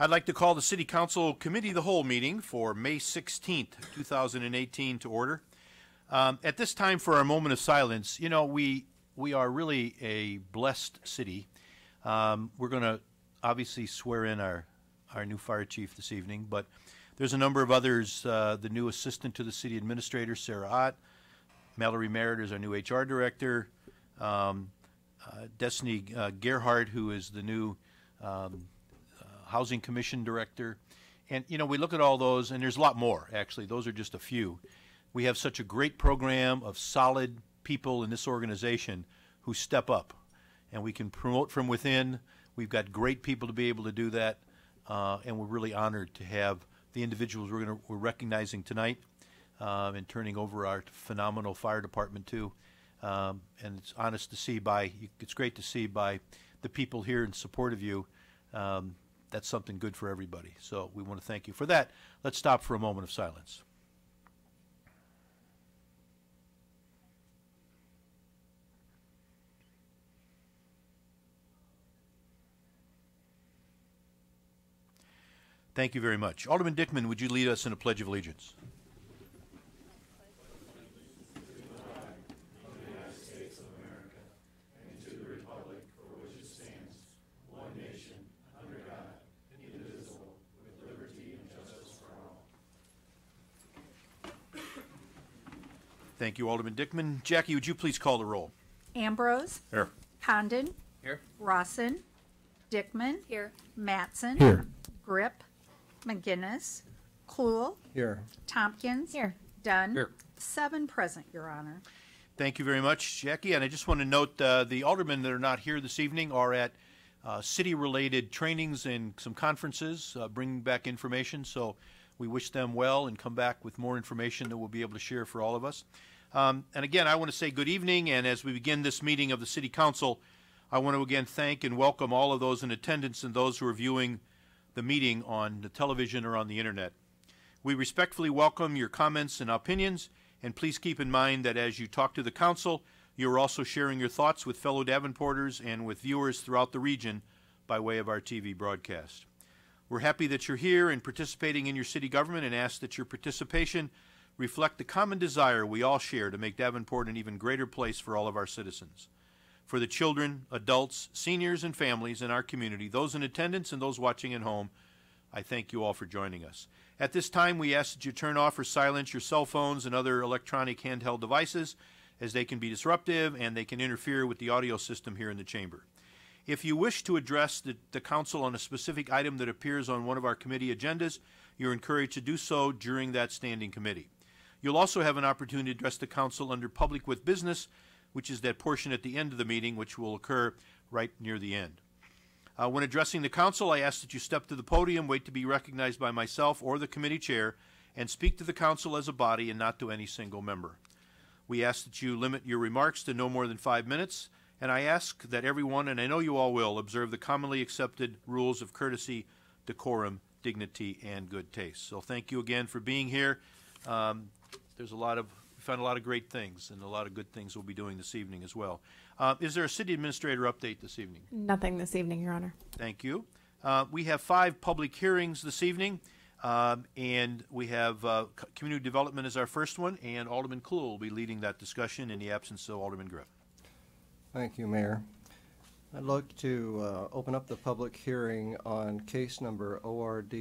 I'd like to call the City Council Committee the Whole meeting for May 16th, 2018 to order. Um, At this time, for our moment of silence, you know, we, we are really a blessed city. Um, We're going to obviously swear in our, our new fire chief this evening, but there's a number of others, uh, the new assistant to the city administrator, Sarah Ott, Mallory Merritt is our new HR director, um, uh, Destiny uh, Gerhardt, who is the new um, Housing Commission Director. And, you know, we look at all those, and there's a lot more, actually. Those are just a few. We have such a great program of solid people in this organization who step up, and we can promote from within. We've got great people to be able to do that, uh, and we're really honored to have the individuals we're, gonna, we're recognizing tonight um, and turning over our phenomenal fire department too. Um, and it's honest to see by, it's great to see by the people here in support of you. Um, that's something good for everybody. So we want to thank you for that. Let's stop for a moment of silence. Thank you very much. Alderman Dickmann, would you lead us in a Pledge of Allegiance? Thank you, Alderman Dickmann. Jackie, would you please call the roll? Ambrose. Here. Condon. Here. Rawson. Dickmann. Here. Matson. Here. Gripp. Meginnis. Cluel. Here. Tompkins. Here. Dunn. Here. Seven present, Your Honor. Thank you very much, Jackie. And I just want to note uh, the aldermen that are not here this evening are at uh, city-related trainings and some conferences, uh, bringing back information. So we wish them well and come back with more information that we'll be able to share for all of us. Um, and again, I want to say good evening. And as we begin this meeting of the City Council, I want to again thank and welcome all of those in attendance and those who are viewing the meeting on the television or on the internet. We respectfully welcome your comments and opinions, and please keep in mind that as you talk to the council, you are also sharing your thoughts with fellow Davenporters and with viewers throughout the region by way of our TV broadcast. We're happy that you're here and participating in your city government and ask that your participation reflect the common desire we all share to make Davenport an even greater place for all of our citizens. For the children, adults, seniors, and families in our community, those in attendance and those watching at home, I thank you all for joining us. At this time, we ask that you turn off or silence your cell phones and other electronic handheld devices as they can be disruptive and they can interfere with the audio system here in the chamber. If you wish to address the, the council on a specific item that appears on one of our committee agendas, you're encouraged to do so during that standing committee. You'll also have an opportunity to address the council under public with business, which is that portion at the end of the meeting, which will occur right near the end. Uh, when addressing the council, I ask that you step to the podium, wait to be recognized by myself or the committee chair, and speak to the council as a body and not to any single member. We ask that you limit your remarks to no more than five minutes, and I ask that everyone, and I know you all will, observe the commonly accepted rules of courtesy, decorum, dignity, and good taste. So thank you again for being here. Um, there's a lot of we found a lot of great things, and a lot of good things we'll be doing this evening as well. Uh, is there a city administrator update this evening? Nothing this evening, Your Honor. Thank you. Uh, we have five public hearings this evening, um, and we have uh, community development as our first one, and Alderman Cluel will be leading that discussion in the absence of Alderman Gripp. Thank you, Mayor. I'd like to uh, open up the public hearing on case number ORD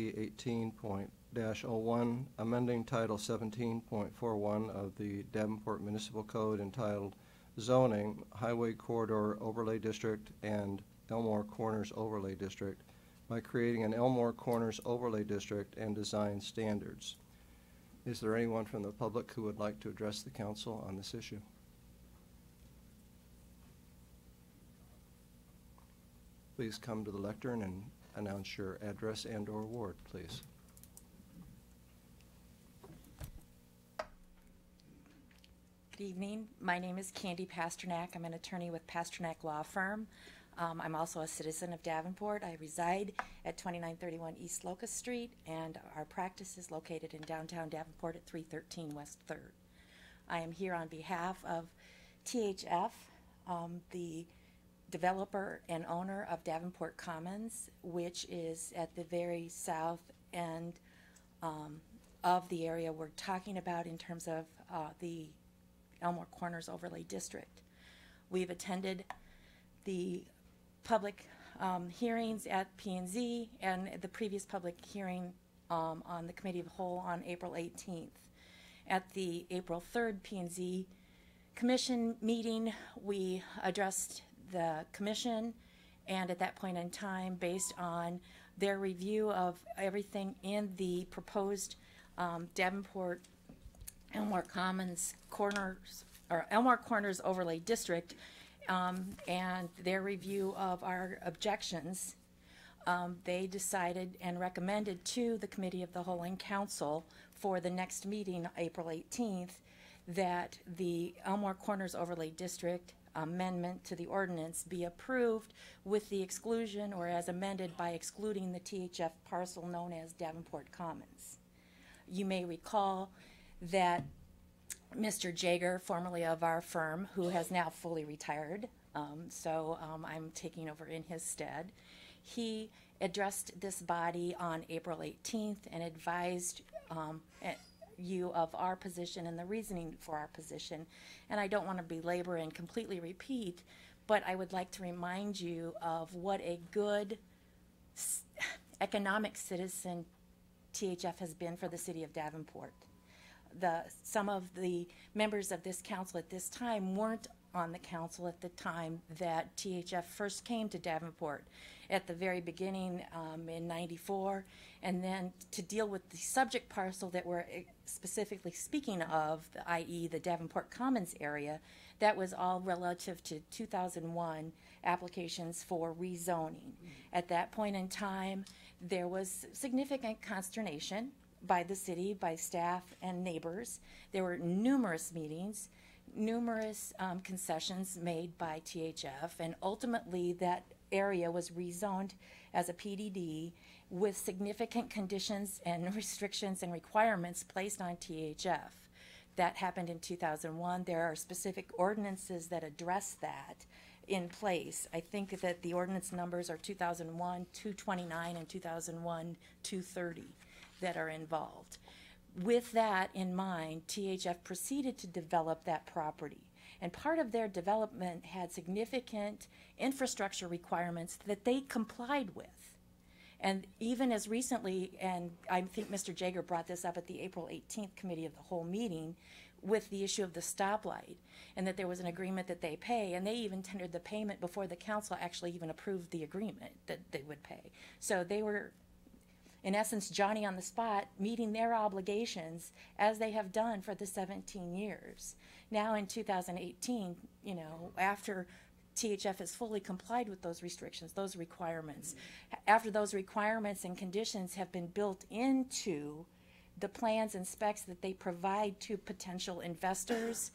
18.01, amending Title 17.41 of the Davenport Municipal Code entitled Zoning, Highway Corridor Overlay District, and Elmore Corners Overlay District by creating an Elmore Corners Overlay District and design standards. Is there anyone from the public who would like to address the council on this issue? Please come to the lectern and announce your address and/or ward, please. Good evening. My name is Candy Pasternak. I'm an attorney with Pasternak Law Firm. Um, I'm also a citizen of Davenport. I reside at 2931 East Locust Street, and our practice is located in downtown Davenport at 313 West 3rd. I am here on behalf of THF, um, the developer and owner of Davenport Commons, which is at the very south end um, of the area we're talking about in terms of uh, the Elmore Corners Overlay District. We've attended the public um, hearings at P and the previous public hearing um, on the Committee of the Whole on April 18th. At the April 3rd P and Z Commission meeting, we addressed the commission, and at that point in time, based on their review of everything in the proposed um, Davenport Elmore Commons Corners, or Elmore Corners Overlay District, um, and their review of our objections, um, they decided and recommended to the Committee of the Whole and Council for the next meeting, April 18th, that the Elmore Corners Overlay District amendment to the ordinance be approved with the exclusion or as amended by excluding the THF parcel known as Davenport Commons. You may recall that Mr. Jager, formerly of our firm, who has now fully retired, um, so um, I'm taking over in his stead. He addressed this body on April 18th and advised um, eh, you of our position and the reasoning for our position. And I don't want to belabor and completely repeat, but I would like to remind you of what a good economic citizen THF has been for the city of Davenport the, some of the members of this council at this time weren't on the council at the time that THF first came to Davenport at the very beginning um, in 94. And then to deal with the subject parcel that we're eh, specifically speaking of, the- i.e., the Davenport Commons area, that was all relative to 2001 applications for rezoning. At that point in time, there was significant consternation by the city, by staff and neighbors. There were numerous meetings, numerous um, concessions made by THF, and ultimately that area was rezoned as a PDD with significant conditions and restrictions and requirements placed on THF. That happened in 2001. There are specific ordinances that address that in place. I think that the ordinance numbers are 2001 229 and 2001 230 that are involved. With that in mind, THF proceeded to develop that property. And part of their development had significant infrastructure requirements that they complied with. And even as recently, and I think Mr. Jager brought this up at the April 18th Committee of the Whole meeting with the issue of the stoplight, and that there was an agreement that they pay, and they even tendered the payment before the council actually even approved the agreement that they would pay. So they were in essence, Johnny on the spot, meeting their obligations as they have done for the 17 years. Now in 2018, you know, after THF has fully complied with those restrictions, those requirements, after those requirements and conditions have been built into the plans and specs that they provide to potential investors,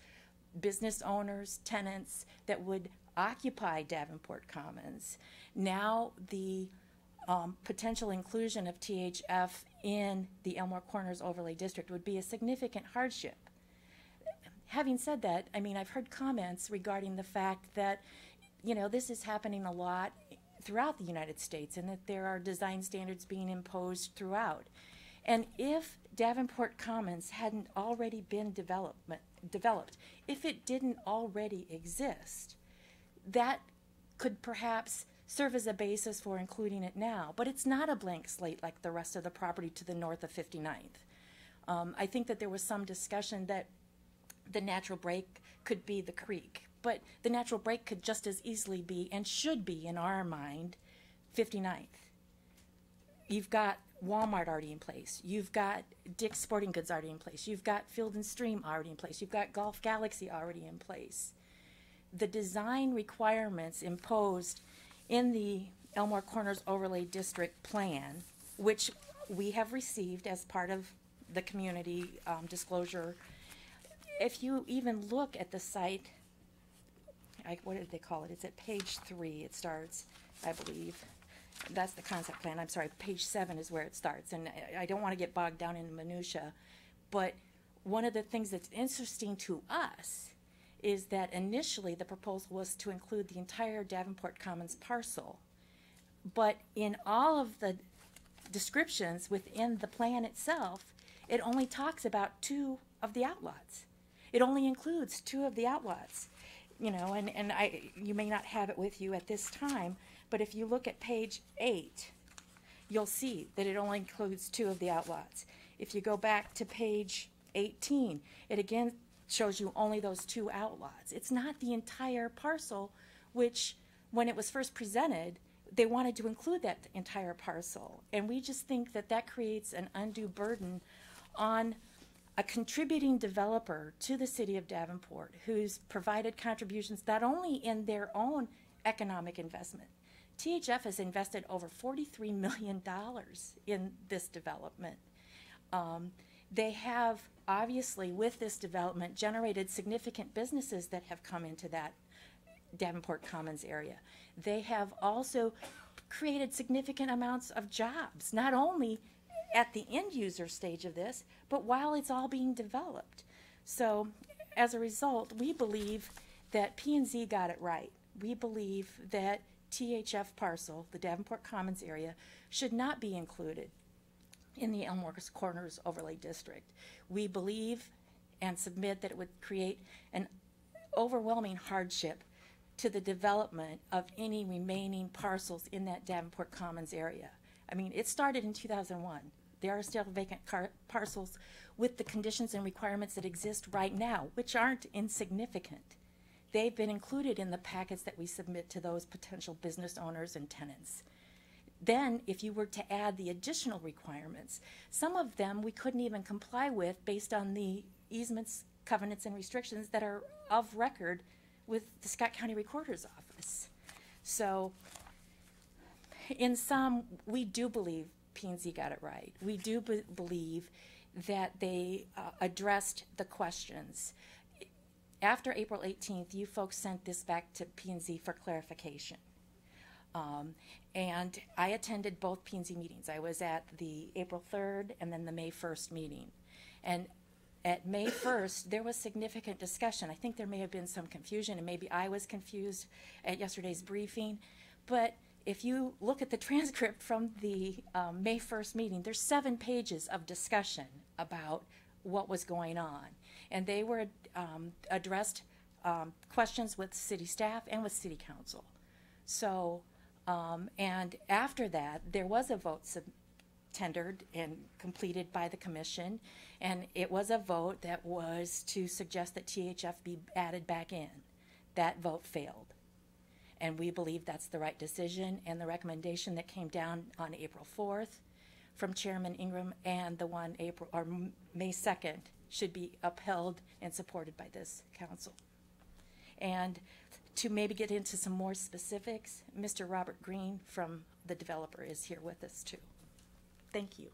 business owners, tenants that would occupy Davenport Commons. Now the um, potential inclusion of THF in the Elmore Corners overlay district would be a significant hardship. Having said that, I mean, I've heard comments regarding the fact that, you know, this is happening a lot throughout the United States and that there are design standards being imposed throughout. And if Davenport Commons hadn't already been developed, if it didn't already exist, that could perhaps serve as a basis for including it now. But it's not a blank slate like the rest of the property to the north of 59th. Um, I think that there was some discussion that the natural break could be the creek, but the natural break could just as easily be and should be, in our mind, 59th. You've got Walmart already in place. You've got Dick's Sporting Goods already in place. You've got Field and Stream already in place. You've got Golf Galaxy already in place. The design requirements imposed in the Elmore Corners Overlay District Plan, which we have received as part of the community um, disclosure, if you even look at the site, I, what did they call it? It's at page three, it starts, I believe. That's the concept plan, I'm sorry, page seven is where it starts, and I, I don't wanna get bogged down in minutia, but one of the things that's interesting to us is that initially the proposal was to include the entire Davenport Commons parcel. But in all of the descriptions within the plan itself, it only talks about two of the outlots. It only includes two of the outlots. You know, and, and I, you may not have it with you at this time, but if you look at page eight, you'll see that it only includes two of the outlots. If you go back to page 18, it again shows you only those two outlots. It's not the entire parcel, which, when it was first presented, they wanted to include that entire parcel. And we just think that that creates an undue burden on a contributing developer to the city of Davenport who's provided contributions not only in their own economic investment. THF has invested over $43 million in this development. Um, they have obviously, with this development, generated significant businesses that have come into that Davenport Commons area. They have also created significant amounts of jobs, not only at the end user stage of this, but while it's all being developed. So, as a result, we believe that P&Z got it right. We believe that THF parcel, the Davenport Commons area, should not be included in the Elmore Corners Overlay District. We believe and submit that it would create an overwhelming hardship to the development of any remaining parcels in that Davenport Commons area. I mean, it started in 2001. There are still vacant parcels with the conditions and requirements that exist right now, which aren't insignificant. They've been included in the packets that we submit to those potential business owners and tenants. Then, if you were to add the additional requirements, some of them we couldn't even comply with based on the easements, covenants, and restrictions that are of record with the Scott County Recorder's Office. So, in sum, we do believe P&Z got it right. We do be- believe that they uh, addressed the questions. After April 18th, you folks sent this back to P&Z for clarification. Um, and I attended both P&Z meetings. I was at the April 3rd and then the May 1st meeting. And at May 1st, there was significant discussion. I think there may have been some confusion, and maybe I was confused at yesterday's briefing. But if you look at the transcript from the um, May 1st meeting, there's seven pages of discussion about what was going on. And they were um, addressed um, questions with city staff and with city council. So, um, and after that, there was a vote sub- tendered and completed by the commission, and it was a vote that was to suggest that THF be added back in. That vote failed. And we believe that's the right decision, and the recommendation that came down on April 4th from Chairman Ingram and the one April, or May 2nd, should be upheld and supported by this council. And to maybe get into some more specifics, Mr. Robert Green from the developer is here with us too. Thank you.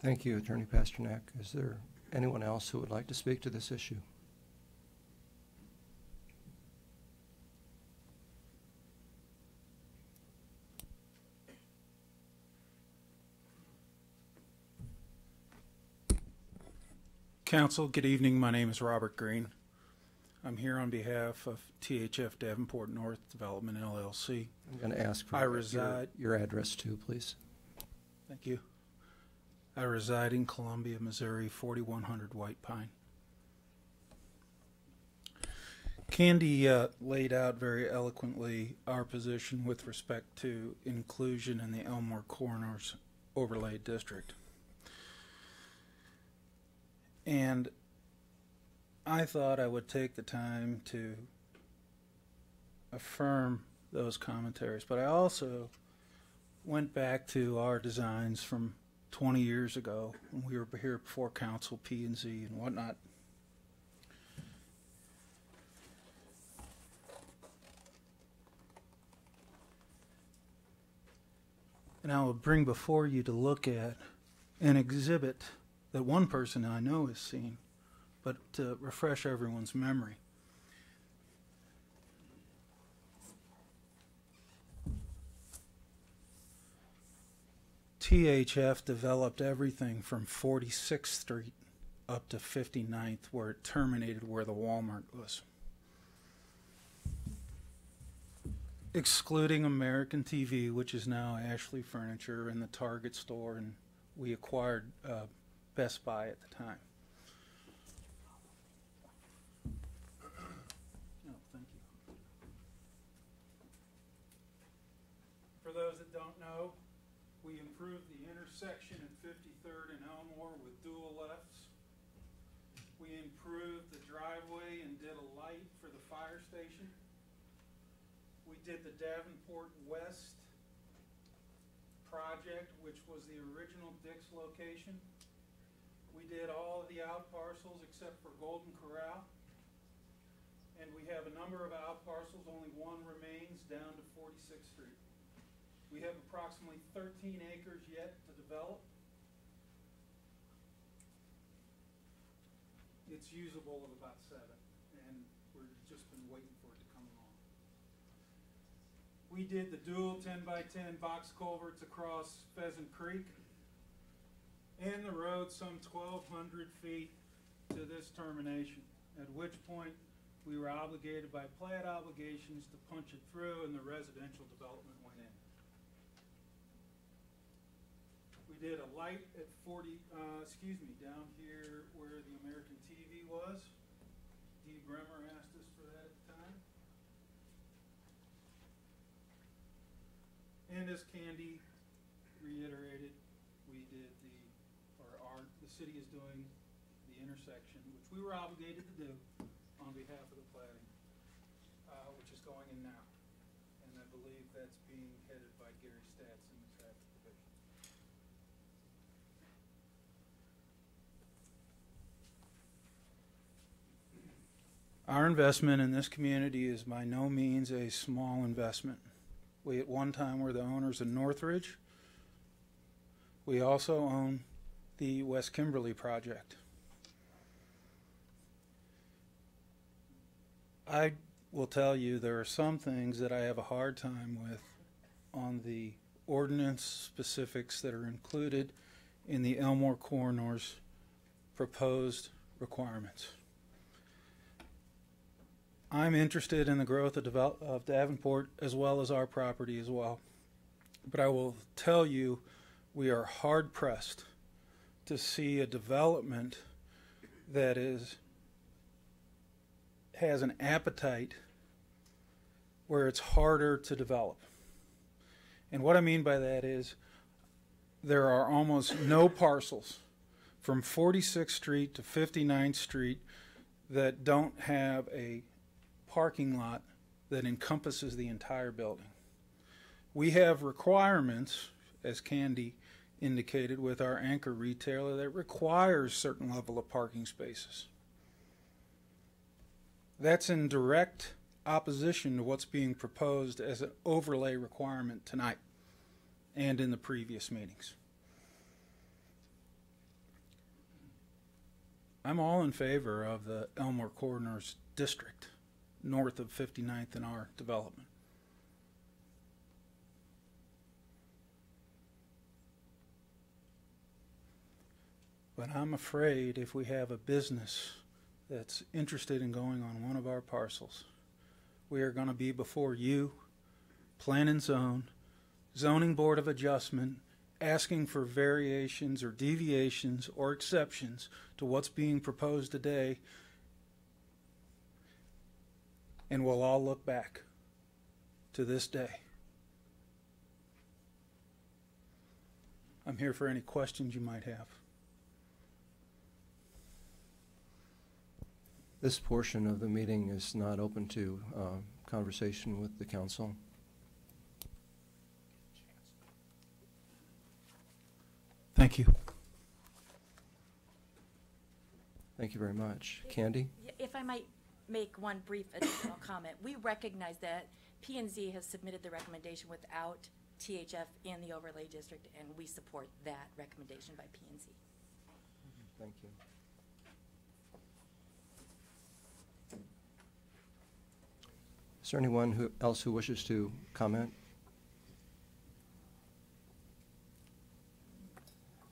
Thank you, Attorney Pasternak. Is there anyone else who would like to speak to this issue? Council, good evening. My name is Robert Green. I'm here on behalf of THF Davenport North Development LLC. I'm going to ask for I your- reside- your address too, please. Thank you. I reside in Columbia, Missouri, 4100 White Pine. Candy uh, laid out very eloquently our position with respect to inclusion in the Elmore Corners Overlay District. And I thought I would take the time to affirm those commentaries, but I also went back to our designs from 20 years ago when we were here before council, P and Z and whatnot. And I will bring before you to look at an exhibit that one person I know has seen, but to refresh everyone's memory. THF developed everything from 46th Street up to 59th where it terminated where the Walmart was. Excluding American TV, which is now Ashley Furniture and the Target store, and we acquired uh, Best Buy at the time. No, thank you. For those that don't know, we improved the intersection at 53rd and Elmore with dual lefts. We improved the driveway and did a light for the fire station. We did the Davenport West project, which was the original Dick's location. We did all of the out parcels except for Golden Corral. And we have a number of out parcels, only one remains down to 46th Street. We have approximately 13 acres yet to develop. It's usable of about seven, and we're just been waiting for it to come along. We did the dual 10 by 10 box culverts across Pheasant Creek and the road some 1,200 feet to this termination, at which point we were obligated by plat obligations to punch it through in the residential development went in. We did a light at forty, uh, excuse me, down here where the American TV was. Dee Bruemmer asked us for that at the time. And as Candy reiterated, we did the, or our, the city is doing the intersection, which we were obligated to do on behalf of the planning, uh, which is going in now. And I believe that's being headed by Gary Statz in the traffic division. Our investment in this community is by no means a small investment. We at one time were the owners of Northridge. We also own the West Kimberly project. I will tell you there are some things that I have a hard time with on the ordinance specifics that are included in the Elmore Corners proposed requirements. I'm interested in the growth of, develop, of Davenport as well as our property as well. But I will tell you, we are hard pressed to see a development that is has an appetite where it's harder to develop. And what I mean by that is there are almost no parcels from 46th Street to 59th Street that don't have a parking lot that encompasses the entire building. We have requirements, as Candy indicated, with our anchor retailer that requires certain level of parking spaces. That's in direct opposition to what's being proposed as an overlay requirement tonight and in the previous meetings. I'm all in favor of the Elmore Corners District north of 59th in our development. But I'm afraid if we have a business that's interested in going on one of our parcels, we are going to be before you, Plan and Zone, Zoning Board of Adjustment, asking for variations or deviations or exceptions to what's being proposed today and we'll all look back to this day. I'm here for any questions you might have. This portion of the meeting is not open to uh, conversation with the council. Thank you. Thank you very much. Candy? If I might make one brief additional comment, we recognize that P and Z has submitted the recommendation without THF in the overlay district, and we support that recommendation by P and Z. Thank you. Is there anyone who, else who wishes to comment?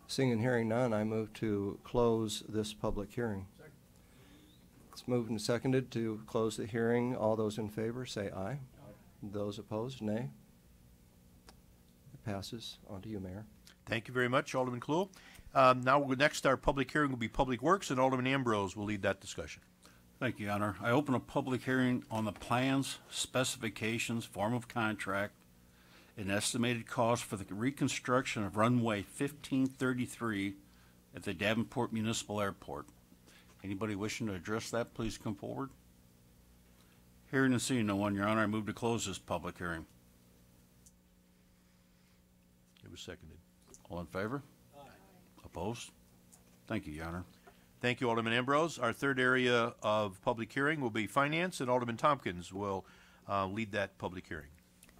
Seeing and hearing none, I move to close this public hearing. It's moved and seconded to close the hearing. All those in favor, say aye. Those opposed, nay. It passes. On to you, Mayor. Thank you very much, Alderman Cluel. Um, now, we'll- next, our public hearing will be Public Works, and Alderman Ambrose will lead that discussion. Thank you, Your Honor. I open a public hearing on the plans, specifications, form of contract, and estimated cost for the reconstruction of runway 1533 at the Davenport Municipal Airport. Anybody wishing to address that, please come forward. Hearing and seeing no one, Your Honor, I move to close this public hearing. It was seconded. All in favor? Aye. Opposed? Thank you, Your Honor. Thank you, Alderman Ambrose. Our third area of public hearing will be Finance, and Alderman Tompkins will uh, lead that public hearing.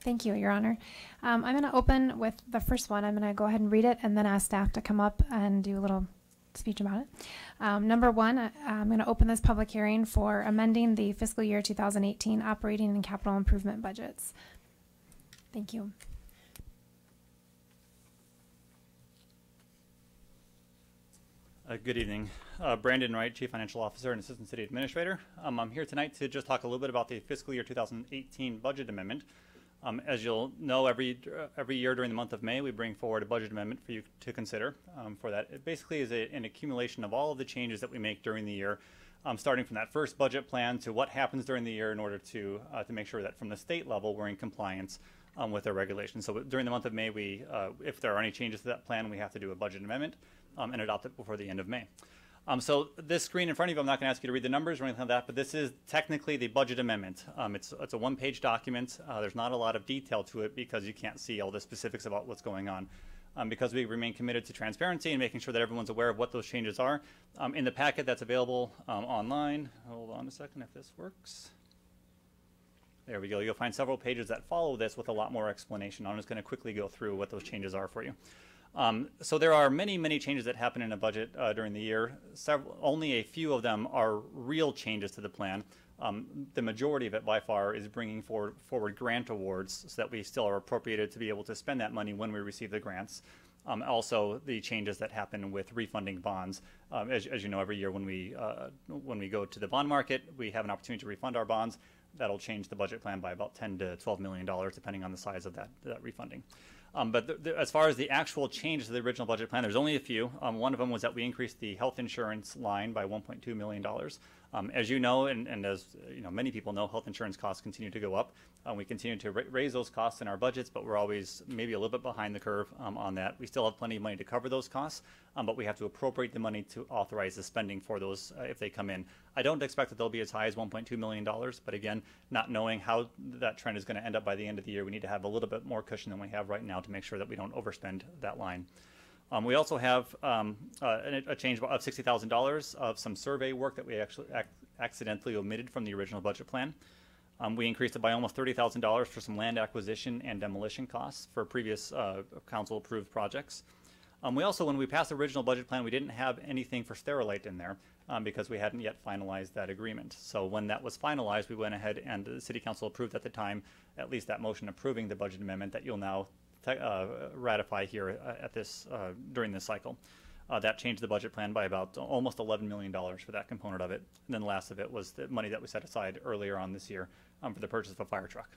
Thank you, Your Honor. Um, I'm going to open with the first one. I'm going to go ahead and read it and then ask staff to come up and do a little speech about it. Um, number one, uh, I'm going to open this public hearing for amending the fiscal year 2018 operating and capital improvement budgets. Thank you. Uh, Good evening. Uh, Brandon Wright, Chief Financial Officer and Assistant City Administrator. Um, I'm here tonight to just talk a little bit about the fiscal year 2018 budget amendment. Um, As you'll know, every, every year during the month of May, we bring forward a budget amendment for you to consider um, for that. It basically is a- an accumulation of all of the changes that we make during the year, um, starting from that first budget plan to what happens during the year in order to, uh, to make sure that from the state level, we're in compliance um, with our regulations. So during the month of May, we, uh, if there are any changes to that plan, we have to do a budget amendment um, and adopt it before the end of May. Um, so this screen in front of you, I'm not going to ask you to read the numbers or anything like that, but this is technically the budget amendment. Um, it's, it's a one-page document. Uh, there's not a lot of detail to it because you can't see all the specifics about what's going on. Um, because we remain committed to transparency and making sure that everyone's aware of what those changes are. Um, in the packet that's available um, online, hold on a second if this works. There we go. You'll find several pages that follow this with a lot more explanation. I'm just going to quickly go through what those changes are for you. Um, so there are many, many changes that happen in a budget uh, during the year. Several, only a few of them are real changes to the plan. Um, the majority of it, by far, is bringing forward, forward grant awards so that we still are appropriated to be able to spend that money when we receive the grants. Um, also, the changes that happen with refunding bonds. Um, as, as you know, every year when we uh, when we go to the bond market, we have an opportunity to refund our bonds. That'll change the budget plan by about 10 to 12 million dollars, depending on the size of that, that refunding. Um, but the, the, as far as the actual changes to the original budget plan, there's only a few. Um, one of them was that we increased the health insurance line by 1.2 million dollars. Um, as you know, and, and as you know, many people know, health insurance costs continue to go up. Um, we continue to ra- raise those costs in our budgets, but we're always maybe a little bit behind the curve um, on that. We still have plenty of money to cover those costs, um, but we have to appropriate the money to authorize the spending for those uh, if they come in. I don't expect that they'll be as high as 1.2 million dollars, but again, not knowing how that trend is going to end up by the end of the year, we need to have a little bit more cushion than we have right now to make sure that we don't overspend that line. Um, we also have um, uh, a, change of sixty thousand dollars of some survey work that we actually ac- accidentally omitted from the original budget plan. Um, we increased it by almost thirty thousand dollars for some land acquisition and demolition costs for previous uh, council-approved projects. Um, we also, when we passed the original budget plan, we didn't have anything for Sterilite in there um, because we hadn't yet finalized that agreement. So when that was finalized, we went ahead and the City Council approved at the time, at least that motion approving the budget amendment that you'll now ratify here uh, at this uh, during this cycle. Uh, that changed the budget plan by about almost $11 million for that component of it. And then the last of it was the money that we set aside earlier on this year um, for the purchase of a fire truck.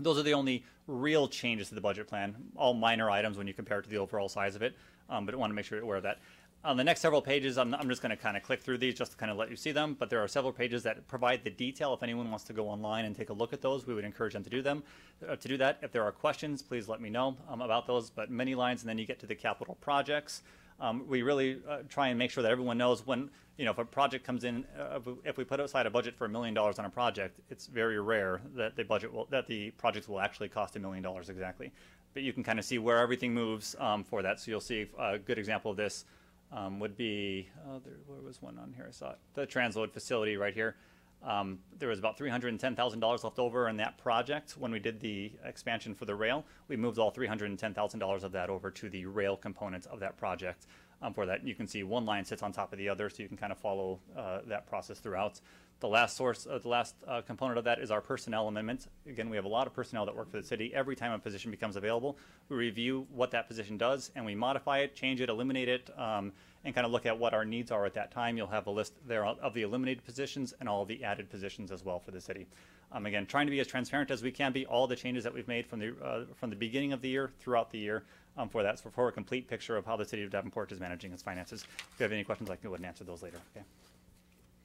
Those are the only real changes to the budget plan, all minor items when you compare it to the overall size of it, um, but I want to make sure you're aware of that. On the next several pages, I'm, I'm just going to kind of click through these just to kind of let you see them, but there are several pages that provide the detail. If anyone wants to go online and take a look at those, we would encourage them to do them. Uh, to do that, if there are questions, please let me know um, about those, but many lines, and then you get to the capital projects. Um, we really uh, try and make sure that everyone knows when, you know, if a project comes in, uh, if we- put aside a budget for a million dollars on a project, it's very rare that the budget will, that the projects will actually cost a million dollars exactly. But you can kind of see where everything moves um, for that. So you'll see a good example of this um, would be, oh, there, where was one on here? I saw it. The transload facility right here. Um, there was about $310,000 left over in that project when we did the expansion for the rail. We moved all $310,000 of that over to the rail component of that project. Um, for that, you can see one line sits on top of the other, so you can kind of follow uh, that process throughout. The last source, uh, the last uh, component of that is our personnel amendments. Again, we have a lot of personnel that work for the city. Every time a position becomes available, we review what that position does and we modify it, change it, eliminate it, um, and kind of look at what our needs are at that time. You'll have a list there of the eliminated positions and all the added positions as well for the city. Um, again, trying to be as transparent as we can be. All the changes that we've made from the uh, from the beginning of the year throughout the year um, for that, so for a complete picture of how the city of Davenport is managing its finances. If you have any questions, I can go ahead and answer those later. Okay.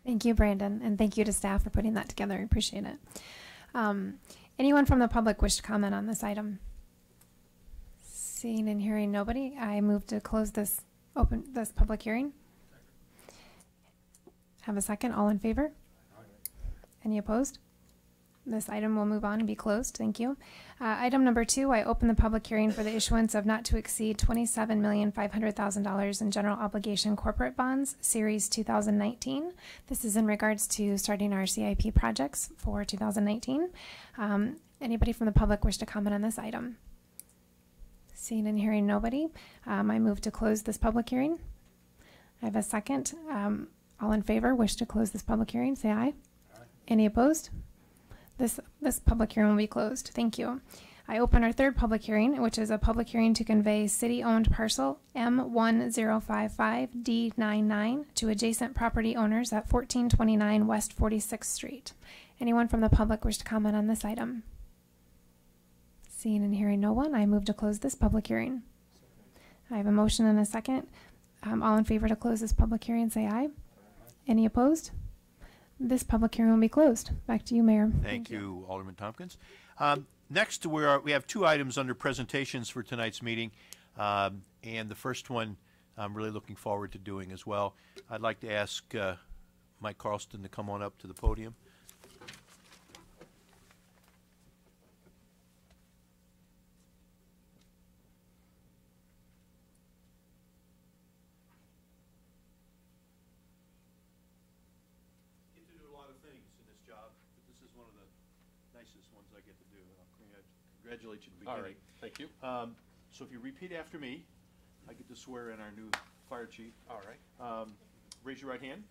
Thank you, Brandon, and thank you to staff for putting that together. I appreciate it. Um, anyone from the public wish to comment on this item? Seeing and hearing nobody, I move to close this open this public hearing. Have a second. All in favor? Any opposed? This item will move on and be closed. Thank you. Uh, item number two, I open the public hearing for the issuance of not to exceed twenty-seven million five hundred thousand dollars in general obligation corporate bonds, Series 2019. This is in regards to starting our CIP projects for 2019. Um, anybody from the public wish to comment on this item? Seeing and hearing nobody, um, I move to close this public hearing. I have a second. Um, all in favor, wish to close this public hearing, say aye. Any opposed? This, this public hearing will be closed. Thank you. I open our third public hearing, which is a public hearing to convey city-owned parcel M1055D99 to adjacent property owners at 1429 West 46th Street. Anyone from the public wish to comment on this item? Seeing and hearing no one, I move to close this public hearing. I have a motion and a second. Um, all in favor to close this public hearing, say aye. Any opposed? This public hearing will be closed. Back to you, Mayor. Thank you, Alderman Tompkins. Um, Next, we are, we have two items under presentations for tonight's meeting. Um, And the first one, I'm really looking forward to doing as well. I'd like to ask uh, Mike Carlsten to come on up to the podium. Get to do a lot of things in this job, but this is one of the nicest ones I get to do. and I'll congrat- Congratulate you at the All beginning. right, thank you. Um, So if you repeat after me, I get to swear in our new fire chief. All right. Um, Raise your right hand.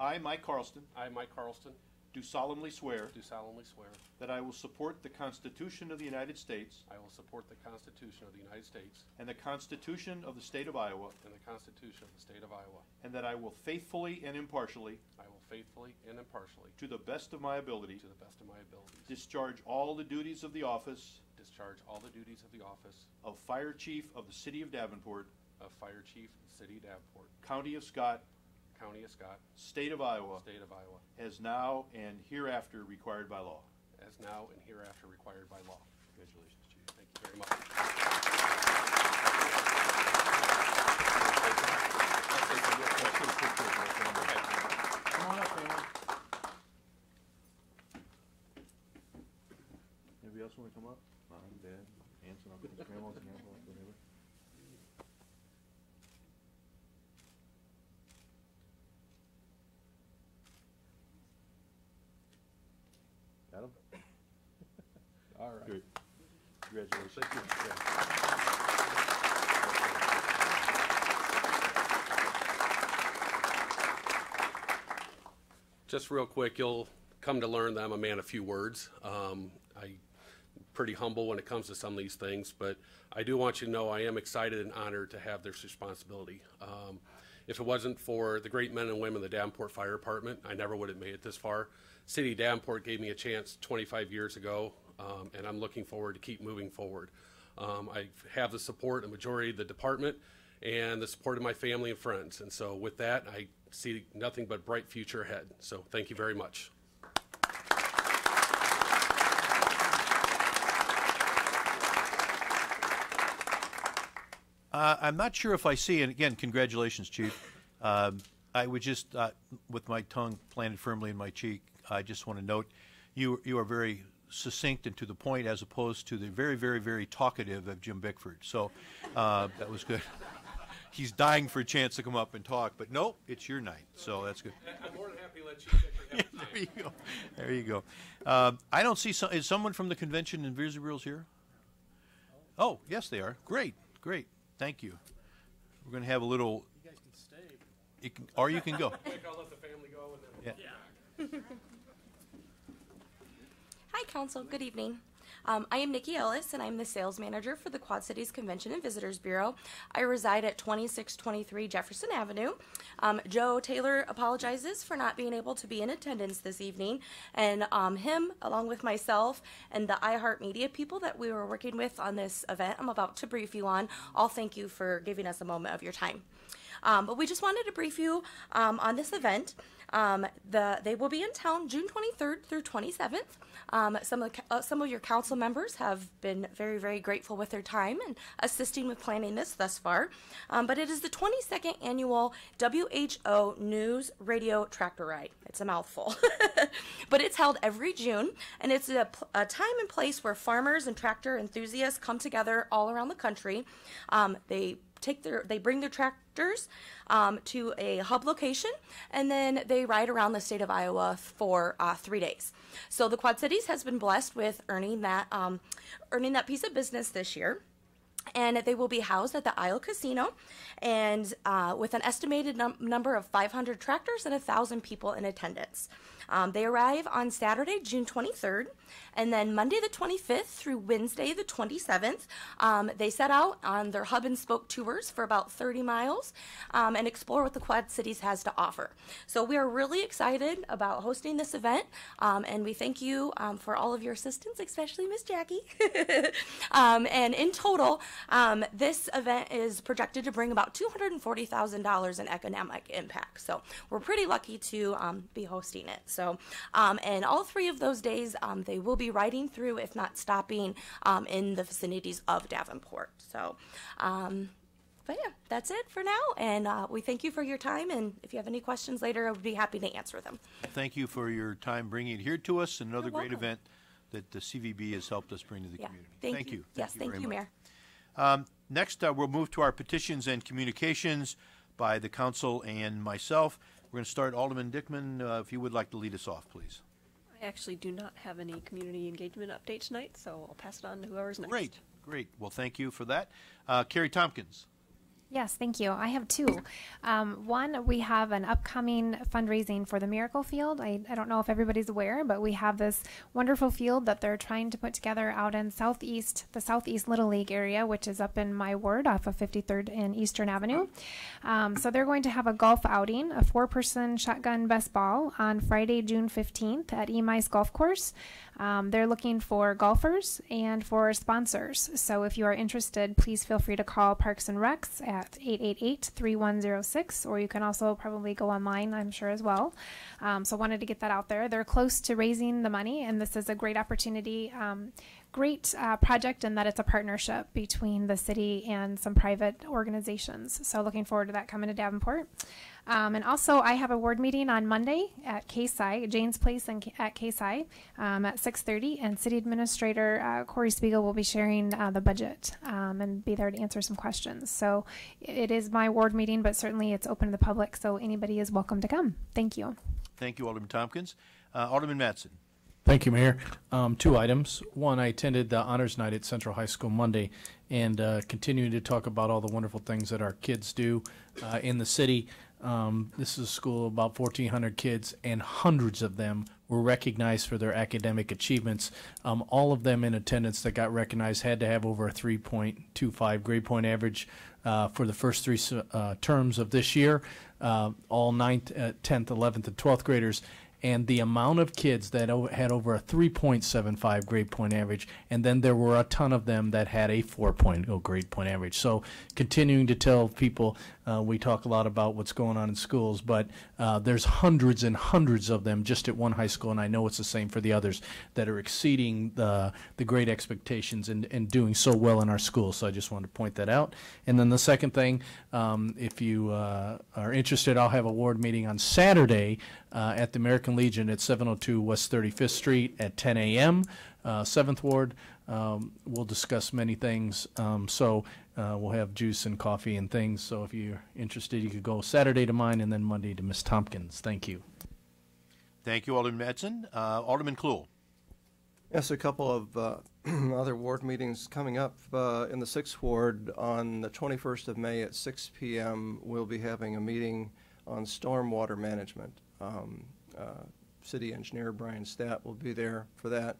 I, Mike Carlsten, I, Mike Carlsten, do solemnly swear do solemnly swear that I will support the Constitution of the United States I will support the Constitution of the United States and the Constitution of the State of Iowa, and the Constitution of the State of Iowa. and that I will faithfully and impartially, I will faithfully and impartially, to the best of my ability, to the best of my abilities, discharge all the duties of the office discharge all the duties of the office of Fire Chief of the City of Davenport, of Fire Chief, City of Davenport, County of Scott, County of Scott, State of Iowa, State of Iowa, as now and hereafter required by law. as now and hereafter required by law. Congratulations, Chief. Thank you very much. Come on up, family. Anybody else want to come up? Mom, Dad, aunts and uncles, grandmas and grandpas, whatever. Got him? All right. Good. Congratulations. Just real quick, you'll come to learn that I'm a man of few words. Um, I pretty humble when it comes to some of these things, but I do want you to know I am excited and honored to have this responsibility. Um, if it wasn't for the great men and women of the Davenport Fire Department, I never would have made it this far. City Davenport gave me a chance 25 years ago, um, and I'm looking forward to keep moving forward. Um, I have the support the majority of the department and the support of my family and friends. And so with that, I see nothing but bright future ahead. So thank you very much. Uh, I'm not sure if I see, and again, congratulations, Chief. Um, I would just, uh, with my tongue planted firmly in my cheek, I just want to note, you, you are very succinct and to the point as opposed to the very, very, very talkative of Jim Bickford. So uh, that was good. He's dying for a chance to come up and talk, but no, it's your night, so that's good. I'm more than happy to let you Yeah, there you go. There you go. Um, I don't see, some, is someone from the convention and Visa Bureaus here? Oh, yes, they are. Great, great. Thank you. We're going to have a little. You guys can stay. You can, or you can go. I'll let the family go and then. Yeah. Hi, Council. Good evening. Um, I am Nikki Ellis, and I'm the sales manager for the Quad Cities Convention and Visitors Bureau. I reside at 2623 Jefferson Avenue. Um, Joe Taylor apologizes for not being able to be in attendance this evening, and um, him, along with myself and the iHeartMedia people that we were working with on this event, I'm about to brief you on. All thank you for giving us a moment of your time. Um, but we just wanted to brief you um, on this event. Um, the they will be in town June 23rd through 27th. Um, some of the, uh, some of your council members have been very very grateful with their time and assisting with planning this thus far. Um, but it is the 22nd annual WHO News Radio Tractor Ride. It's a mouthful, but it's held every June, and it's a, a time and place where farmers and tractor enthusiasts come together all around the country. Um, they take their they bring their tractors um, to a hub location and then they ride around the state of iowa for uh, three days so the quad cities has been blessed with earning that um, earning that piece of business this year and they will be housed at the Isle Casino, and uh, with an estimated num- number of 500 tractors and 1,000 people in attendance. Um, they arrive on Saturday, June 23rd, and then Monday the 25th through Wednesday the 27th, um, they set out on their hub and spoke tours for about 30 miles um, and explore what the Quad Cities has to offer. So we are really excited about hosting this event, um, and we thank you um, for all of your assistance, especially Miss Jackie. um, and in total, this event is projected to bring about $240,000 in economic impact. So we're pretty lucky to be hosting it. So, um, and all three of those days, um, they will be riding through, if not stopping, um, in the vicinities of Davenport. So, um, but yeah, that's it for now. And uh, we thank you for your time. And if you have any questions later, I would be happy to answer them. Thank you for your time bringing it here to us, and another great event that the CVB has helped us bring to the Yeah. community. Thank, you. Yes, thank very you. Mayor. Um, Next, uh, we'll move to our petitions and communications by the council and myself. We're going to start Alderman Dickmann, uh, if you would like to lead us off, please. I actually do not have any community engagement update tonight, so I'll pass it on to whoever's next. Great, great. Well, thank you for that. Uh, Kerri Tompkins. Yes, thank you. I have two. Um, one, we have an upcoming fundraising for the Miracle Field. I, I don't know if everybody's aware, but we have this wonderful field that they're trying to put together out in southeast, the southeast Little League area, which is up in my ward off of 53rd and Eastern Avenue. Um, so they're going to have a golf outing, a four-person shotgun best ball on Friday, June 15th at Emeis Golf Course. Um, they're looking for golfers and for sponsors. So if you are interested, please feel free to call Parks and Recs at 888-3106, or you can also probably go online, I'm sure, as well. Um, so wanted to get that out there. They're close to raising the money, and this is a great opportunity. Um, great uh, project in that it's a partnership between the city and some private organizations. So looking forward to that coming to Davenport. Um, and also, I have a ward meeting on Monday at KSI, Jane's Place in, at KSI um, at 6.30. And City Administrator uh, Corri Spiegel will be sharing uh, the budget um, and be there to answer some questions. So it is my ward meeting, but certainly it's open to the public, so anybody is welcome to come. Thank you. Thank you, Alderman Tompkins. Uh, Alderman Matson. Thank you, Mayor. Um, two items. One, I attended the Honors Night at Central High School Monday and uh, continuing to talk about all the wonderful things that our kids do uh, in the city. Um, this is a school of about 1,400 kids, and hundreds of them were recognized for their academic achievements. Um, all of them in attendance that got recognized had to have over a 3.25 grade point average uh, for the first three uh, terms of this year. Uh, all 9th, uh, 10th, 11th, and 12th graders and the amount of kids that had over a 3.75 grade point average, and then there were a ton of them that had a 4.0 grade point average. So, continuing to tell people, uh, we talk a lot about what's going on in schools, but uh, there's hundreds and hundreds of them just at one high school, and I know it's the same for the others that are exceeding the the great expectations and, and doing so well in our schools. So, I just wanted to point that out. And then the second thing, um, if you uh, are interested, I'll have a ward meeting on Saturday uh, at the American Legion at 702 West 35th Street at 10 a.m. Uh, Seventh Ward. Um, we'll discuss many things. Um, so uh, we'll have juice and coffee and things. So if you're interested, you could go Saturday to mine and then Monday to Miss Tompkins. Thank you. Thank you, Alderman Matson. Uh, Alderman Cluel. Yes, a couple of uh, other ward meetings coming up. Uh, in the 6th Ward on the 21st of May at 6 p.m., we'll be having a meeting on stormwater management. Um, uh, city engineer Brian Schadt will be there for that.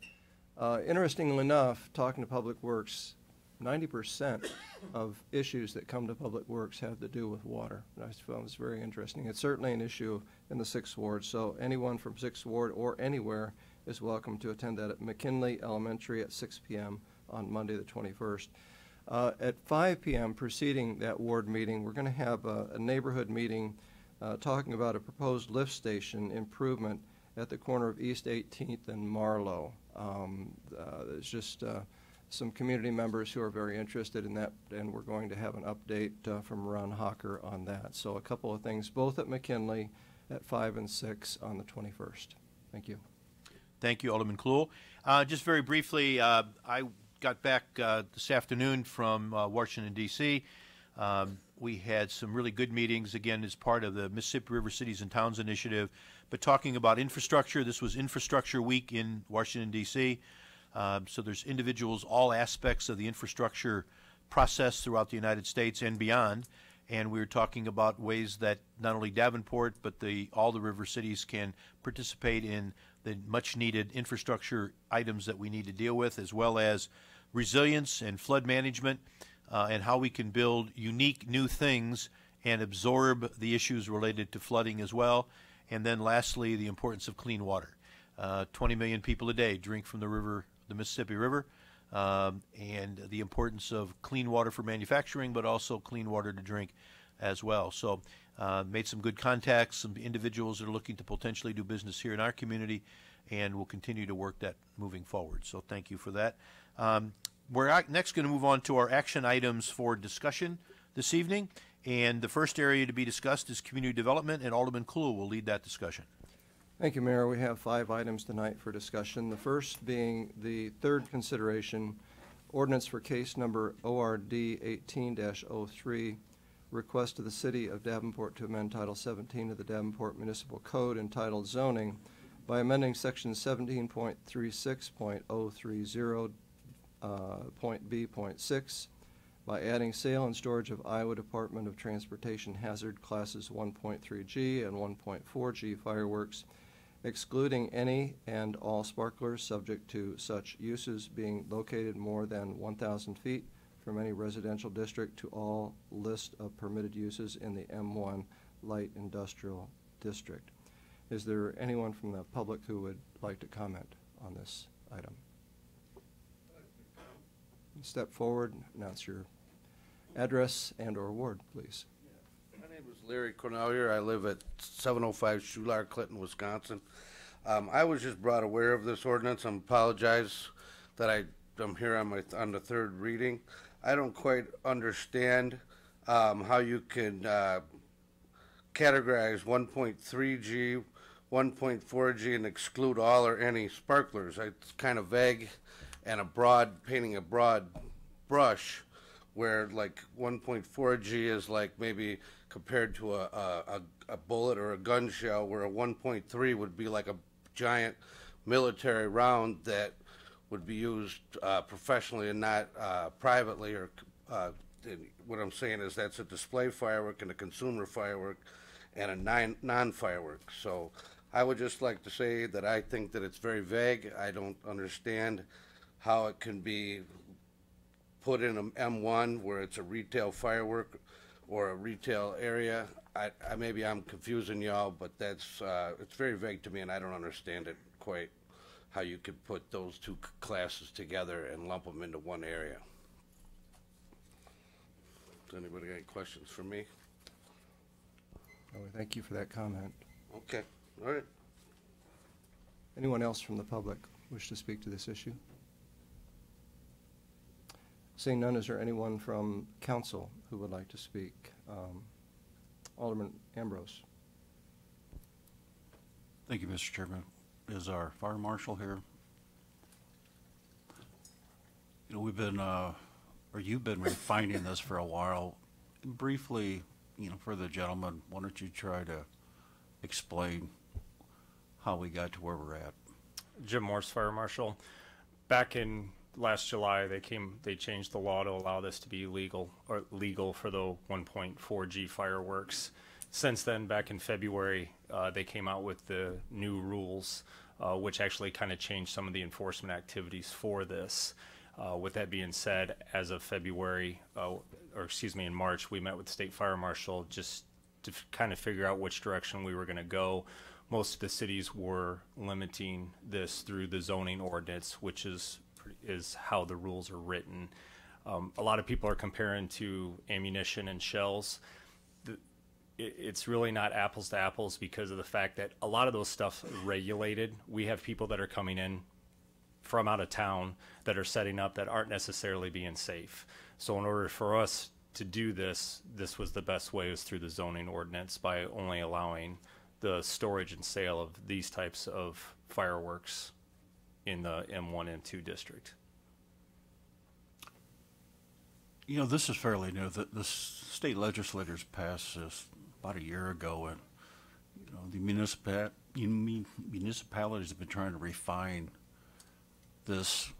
Uh, Interestingly enough, talking to Public Works, 90% of issues that come to Public Works have to do with water. And I found this very interesting. It's certainly an issue in the Sixth Ward, so anyone from Sixth Ward or anywhere is welcome to attend that at McKinley Elementary at 6 PM on Monday, the 21st. Uh, At 5 PM, preceding that ward meeting, we're going to have a a neighborhood meeting uh, talking about a proposed lift station improvement at the corner of East 18th and Marlow. Um, uh, There's just uh, some community members who are very interested in that, and we're going to have an update uh, from Ron Hawker on that. So a couple of things, both at McKinley at 5 and 6 on the 21st. Thank you. Thank you, Alderman Cluel. Uh, just very briefly, uh, I got back uh, this afternoon from uh, Washington, D.C. Um, we had some really good meetings, again, as part of the Mississippi River Cities and Towns Initiative, but talking about infrastructure. This was Infrastructure Week in Washington, D.C. Um, so there's individuals, all aspects of the infrastructure process throughout the United States and beyond. And we were talking about ways that not only Davenport, but the, all the river cities can participate in the much needed infrastructure items that we need to deal with, as well as resilience and flood management, uh, and how we can build unique new things and absorb the issues related to flooding as well. And then lastly, the importance of clean water. Uh, 20 million people a day drink from the river, the Mississippi River, um, and the importance of clean water for manufacturing, but also clean water to drink as well. So, uh, made some good contacts, some individuals that are looking to potentially do business here in our community, and we'll continue to work that moving forward. So, thank you for that. Um, we're next going to move on to our action items for discussion this evening, and the first area to be discussed is community development, and Alderman Clue will lead that discussion. Thank you, Mayor. We have five items tonight for discussion. The first being the third consideration, ordinance for case number ORD 18-03, request of the City of Davenport to amend Title 17 of the Davenport Municipal Code entitled zoning by amending Section 17.36.030, uh, point point 6, by adding sale and storage of Iowa Department of Transportation hazard classes 1.3G and 1.4G fireworks, excluding any and all sparklers subject to such uses being located more than 1,000 feet from any residential district to all list of permitted uses in the M1 Light Industrial District. Is there anyone from the public who would like to comment on this item? Step forward, announce your address and/or ward, please. Larry Cornell here. I live at 705 Schular, Clinton, Wisconsin. Um, I was just brought aware of this ordinance. I apologize that I, I'm here on my, on the third reading. I don't quite understand, um, how you can, uh, categorize 1.3G, 1.4G and exclude all or any sparklers. It's kind of vague and a broad, painting a broad brush where like 1.4G is like maybe compared to a, a, a- bullet or a gun shell, where a 1.3 would be like a giant military round that would be used uh, professionally and not uh, privately. Or uh, what I'm saying is that's a display firework and a consumer firework and a non non firework. So I would just like to say that I think that it's very vague. I don't understand how it can be put in an M1 where it's a retail firework or a retail area. I, I maybe I'm confusing y'all, but that's uh, it's very vague to me, and I don't understand it quite. How you could put those two c- classes together and lump them into one area. Does anybody got any questions for me? Oh, Thank you for that comment. Okay, all right. Anyone else from the public wish to speak to this issue? Seeing none, is there anyone from council who would like to speak? Um, Alderman Ambrose. Thank you, Mr. Chairman. Is our fire marshal here? You know, we've been, uh, or you've been refining this for a while. Briefly, you know, for the gentleman, why don't you try to explain how we got to where we're at? Jim Morse, Fire Marshal. Back in last July, they came, they changed the law to allow this to be legal, or legal for the 1.4G fireworks. Since then, back in February, uh, they came out with the new rules, uh, which actually kind of changed some of the enforcement activities for this. Uh, with that being said, as of February, uh, or excuse me, in March, we met with the state fire marshal just to kind of figure out which direction we were going to go. Most of the cities were limiting this through the zoning ordinance, which is is how the rules are written. Um, a lot of people are comparing to ammunition and shells. The, it, it's really not apples to apples because of the fact that a lot of those stuff regulated. We have people that are coming in from out of town that are setting up that aren't necessarily being safe. So in order for us to do this, this was the best way was through the zoning ordinance by only allowing the storage and sale of these types of fireworks in the M1 and 2 district. You know, this is fairly new. The, the state legislators passed this about a year ago, and you know the municipal municipalities have been trying to refine this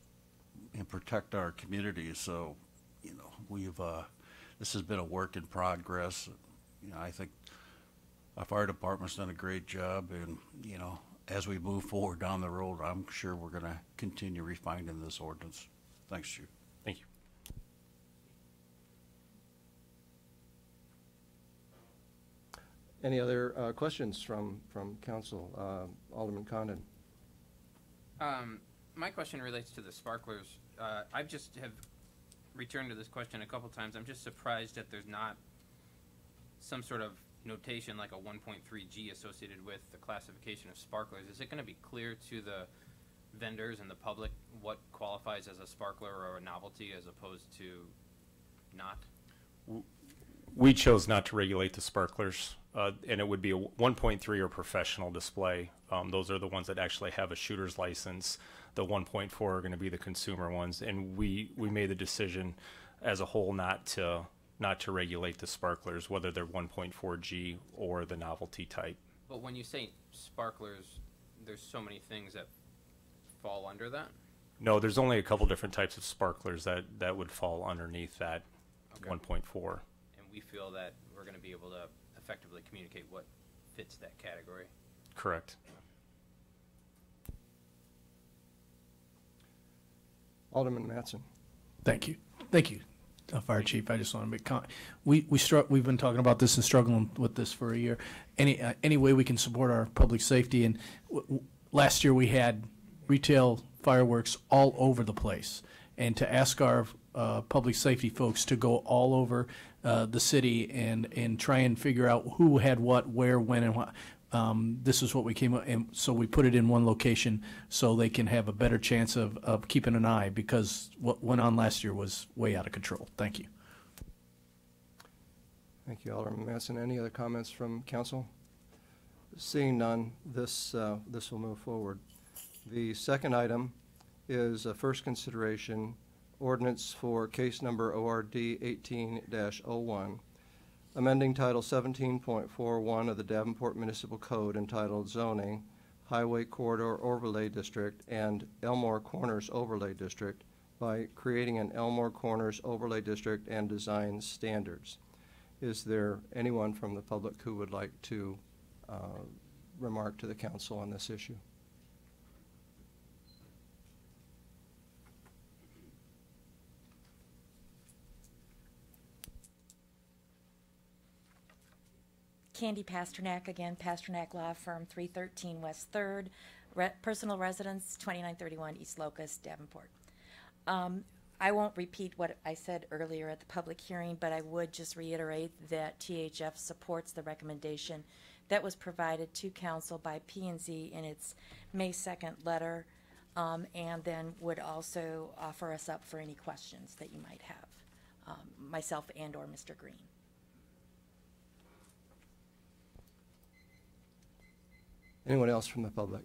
and protect our communities. So, you know, we've uh, this has been a work in progress. You know, I think our fire department's done a great job, and you know, as we move forward down the road, I'm sure we're going to continue refining this ordinance. Thanks, Chief. Thank you. Any other uh, questions from, from council? Uh, Alderman Condon? Um, my question relates to the sparklers. Uh, I've just have returned to this question a couple times. I'm just surprised that there's not some sort of notation like a 1.3G associated with the classification of sparklers. Is it going to be clear to the vendors and the public what qualifies as a sparkler or a novelty as opposed to not? We chose not to regulate the sparklers, uh, and it would be a 1.3 or professional display. Um, those are the ones that actually have a shooter's license. The 1.4 are going to be the consumer ones, and we we made the decision as a whole not to not to regulate the sparklers, whether they're 1.4G or the novelty type. But when you say sparklers, there's so many things that fall under that. No, there's only a couple different types of sparklers that that would fall underneath that Okay. 1.4. And we feel that we're going to be able to effectively communicate what fits that category. Correct. Alderman Matson. Thank you. Thank you, uh, Fire Chief. I just want to make comment. We, we struck, we've been talking about this and struggling with this for a year. Any, uh, any way we can support our public safety and w- w- last year we had retail fireworks all over the place. And to ask our, uh, public safety folks to go all over, uh, the city and, and try and figure out who had what, where, when, and what. Um, this is what we came up, and so we put it in one location so they can have a better chance of, of keeping an eye because what went on last year was way out of control. Thank you. Thank you, Alderman Matson. Any other comments from council? Seeing none, this, uh, this will move forward. The second item is a first consideration ordinance for case number ORD 18-01, amending Title 17.41 of the Davenport Municipal Code entitled Zoning, Highway Corridor Overlay District, and Elmore Corners Overlay District by creating an Elmore Corners Overlay District and design standards. Is there anyone from the public who would like to uh, remark to the council on this issue? Candy Pasternak, again, Pasternak Law Firm, 313 West 3rd, re- personal residence, 2931 East Locust, Davenport. Um, I won't repeat what I said earlier at the public hearing, but I would just reiterate that THF supports the recommendation that was provided to council by p and Z in its May 2nd letter, um, and then would also offer us up for any questions that you might have, um, myself and/or Mr. Green. Anyone else from the public?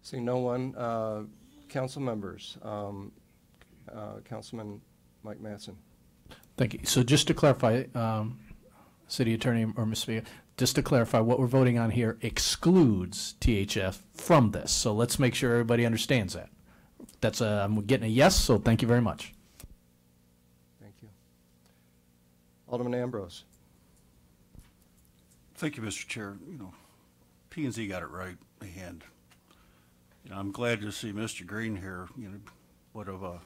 Seeing no one, uh, council members, um, uh, Councilman Mike Matson. Thank you. So just to clarify, um, City Attorney or Ms. Vega, just to clarify, what we're voting on here excludes THF from this. So let's make sure everybody understands that. That's a, I'm getting a yes, so thank you very much. Thank you. Alderman Ambrose. Thank you, Mr. Chair. You know, P and Z got it right, and, you know, I'm glad to see Mr. Green here, you know, what of a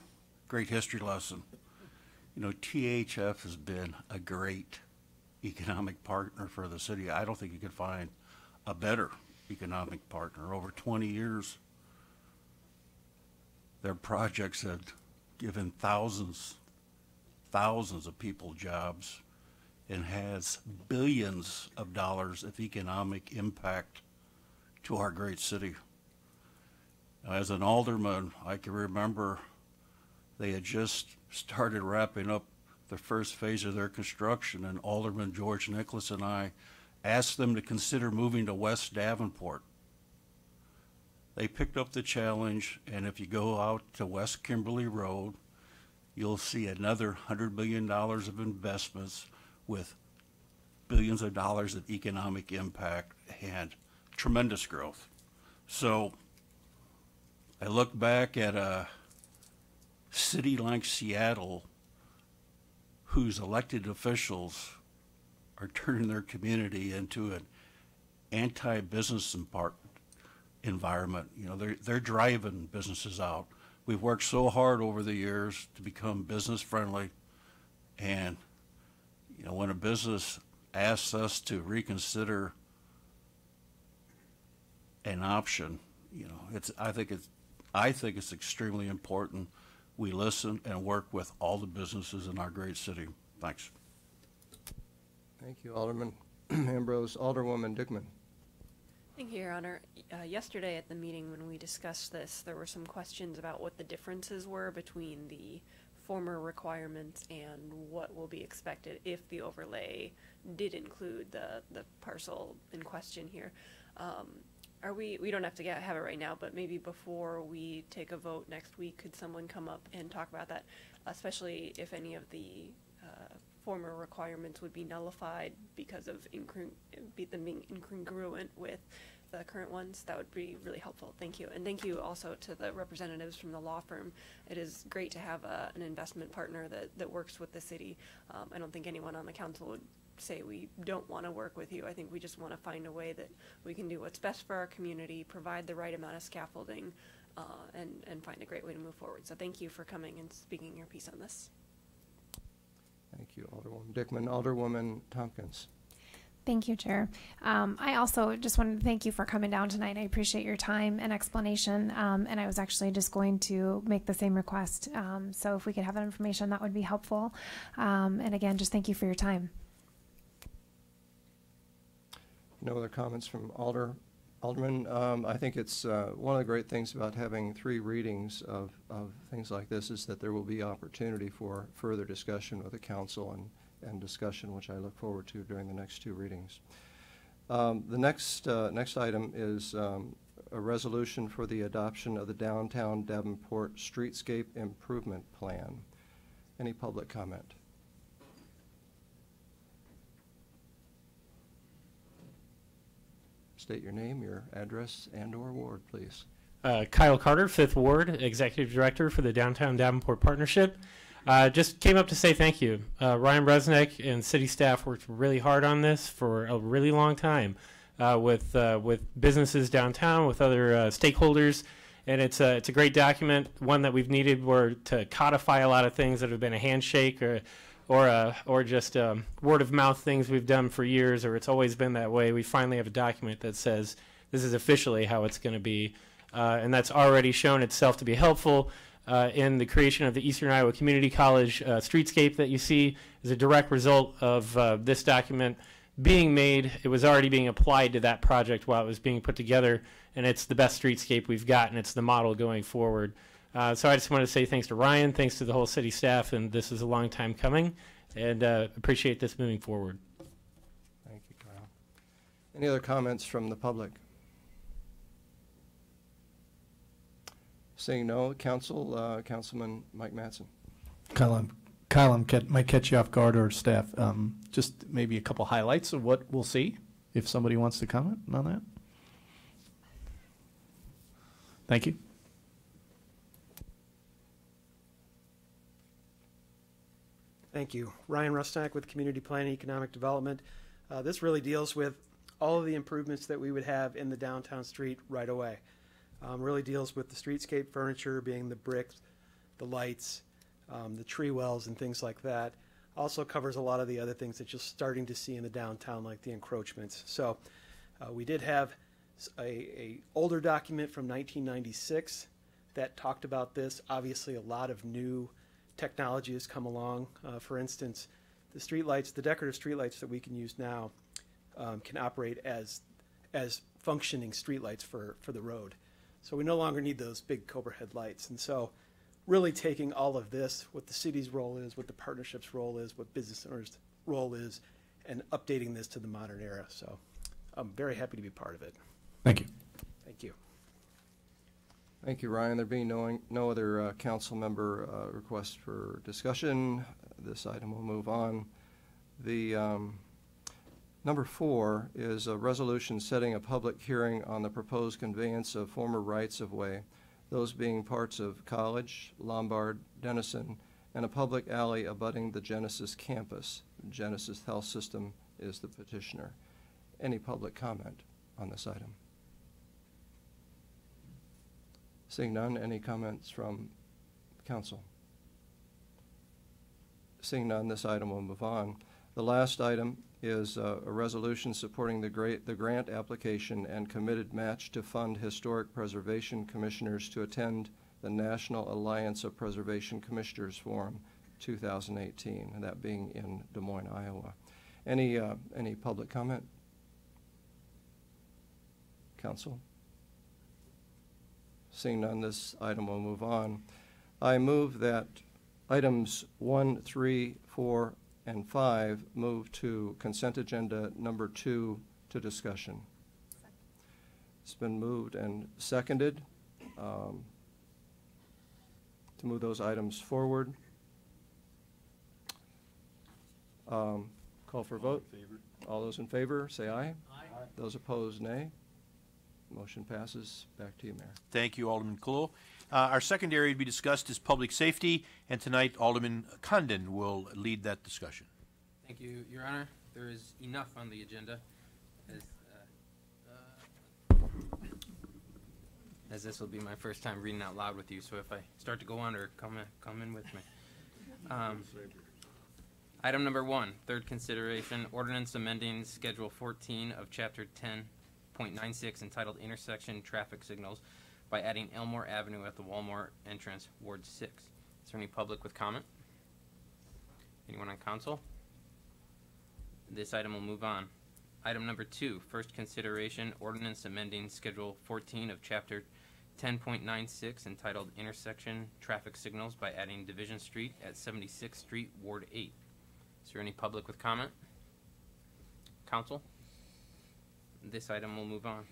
great history lesson. You know, THF has been a great economic partner for the city. I don't think you could find a better economic partner. Over twenty years, their projects have given thousands, thousands of people jobs and has billions of dollars of economic impact to our great city. As an alderman, I can remember they had just started wrapping up the first phase of their construction, and Alderman George Nicholas and I asked them to consider moving to West Davenport. They picked up the challenge, and if you go out to West Kimberly Road, you'll see another $100 million of investments with billions of dollars of economic impact and tremendous growth. So I look back at a city like Seattle whose elected officials are turning their community into an anti-business environment. You know, they're, they're driving businesses out. We've worked so hard over the years to become business friendly and you know, when a business asks us to reconsider an option, you know, it's, I think it's, I think it's extremely important we listen and work with all the businesses in our great city. Thanks. Thank you, Alderman Ambrose. Alderwoman Dickmann. Thank you, Your Honor. Uh, yesterday at the meeting when we discussed this, there were some questions about what the differences were between the former requirements and what will be expected if the overlay did include the, the parcel in question here. Um, are we, we don't have to get, have it right now, but maybe before we take a vote next week, could someone come up and talk about that? Especially if any of the former requirements would be nullified because of incongru- be them being incongruent with the current ones, that would be really helpful. Thank you. And thank you also to the representatives from the law firm. It is great to have a, an investment partner that, that works with the city. Um, I don't think anyone on the council would say we don't want to work with you. I think we just want to find a way that we can do what's best for our community, provide the right amount of scaffolding, uh, and, and find a great way to move forward. So thank you for coming and speaking your piece on this. Thank you, Alderwoman Dickmann. Alderwoman Tompkins. Thank you, Chair. Um, I also just wanted to thank you for coming down tonight. I appreciate your time and explanation. Um, and I was actually just going to make the same request. Um, so if we could have that information, that would be helpful. Um, and again, just thank you for your time. No other comments from Alder, Alderman. Um, I think it's, uh, one of the great things about having three readings of, of things like this is that there will be opportunity for further discussion with the council and, and discussion, which I look forward to during the next two readings. Um, the next, uh, next item is, um, a resolution for the adoption of the downtown Davenport Streetscape Improvement Plan. Any public comment? State your name, your address, and/or ward, please. Uh, Kyle Carter, Fifth Ward, Executive Director for the Downtown Davenport Partnership. Uh, just came up to say thank you. Uh, Ryan Rusnak and city staff worked really hard on this for a really long time uh, with uh, with businesses downtown, with other uh, stakeholders, and it's a it's a great document, one that we've needed where to codify a lot of things that have been a handshake or or uh, or just um, word of mouth things we've done for years, or it's always been that way. We finally have a document that says this is officially how it's going to be, uh, and that's already shown itself to be helpful. Uh, in the creation of the Eastern Iowa Community College uh, streetscape that you see is a direct result of uh, this document being made. It was already being applied to that project while it was being put together, and it's the best streetscape we've got, and it's the model going forward. Uh, so I just want to say thanks to Ryan, thanks to the whole city staff, and this is a long time coming, and uh, appreciate this moving forward. Thank you, Kyle. Any other comments from the public? Seeing no, council, uh, Councilman Mike Matson. Kyle, I'm- Kyle, I'm cat- might catch you off guard or staff. Um, just maybe a couple highlights of what we'll see, if somebody wants to comment on that. Thank you. Thank you. Ryan Rusnak with Community Planning Economic Development. Uh, this really deals with all of the improvements that we would have in the downtown street right away. Um, really deals with the streetscape furniture being the bricks, the lights, um, the tree wells, and things like that. Also covers a lot of the other things that you're starting to see in the downtown, like the encroachments. So uh, we did have a older document from 1996 that talked about this. Obviously, a lot of new technology has come along. Uh, for instance, the streetlights, the decorative streetlights that we can use now, um, can operate as as functioning streetlights for for the road. So we no longer need those big Cobra head lights. And so, really taking all of this, what the city's role is, what the partnership's role is, what business owners' role is, and updating this to the modern era. So, I'm very happy to be part of it. Thank you. Thank you. Ryan. There being no, no other uh, council member uh, requests for discussion, this item will move on. The um, number four is a resolution setting a public hearing on the proposed conveyance of former rights-of-way, those being parts of College, Lombard, Denison, and a public alley abutting the Genesis campus. Genesis Health System is the petitioner. Any public comment on this item? Seeing none, any comments from council? Seeing none, this item will move on. The last item is uh, a resolution supporting the great, the grant application and committed match to fund Historic Preservation Commissioners to attend the National Alliance of Preservation Commissioners Forum 2018, and that being in Des Moines, Iowa. Any, uh, any public comment? Council? Seeing none, this item will move on. I move that items one, three, four, and five move to consent agenda number two to discussion. It's been moved and seconded um, to move those items forward. Um, Call for a vote. All those in favor, say aye. Aye. Those opposed, nay. Motion passes. Back to you, Mayor. Thank you, Alderman Clue. Uh, our second area to be discussed is public safety, and tonight Alderman Condon will lead that discussion. Thank you, Your Honor. There is enough on the agenda, as, uh, uh, as this will be my first time reading out loud with you, so if I start to go under, come in, come in with me. Um, Item number one, third consideration, ordinance amending Schedule 14 of Chapter 10.96 entitled Intersection Traffic Signals by adding Elmore Avenue at the Walmart entrance, Ward 6. Is there any public with comment? Anyone on council? This item will move on. Item number two, first consideration, ordinance amending Schedule 14 of Chapter 10.96 entitled Intersection Traffic Signals by adding Division Street at 76th Street, Ward 8. Is there any public with comment? Council? This item will move on.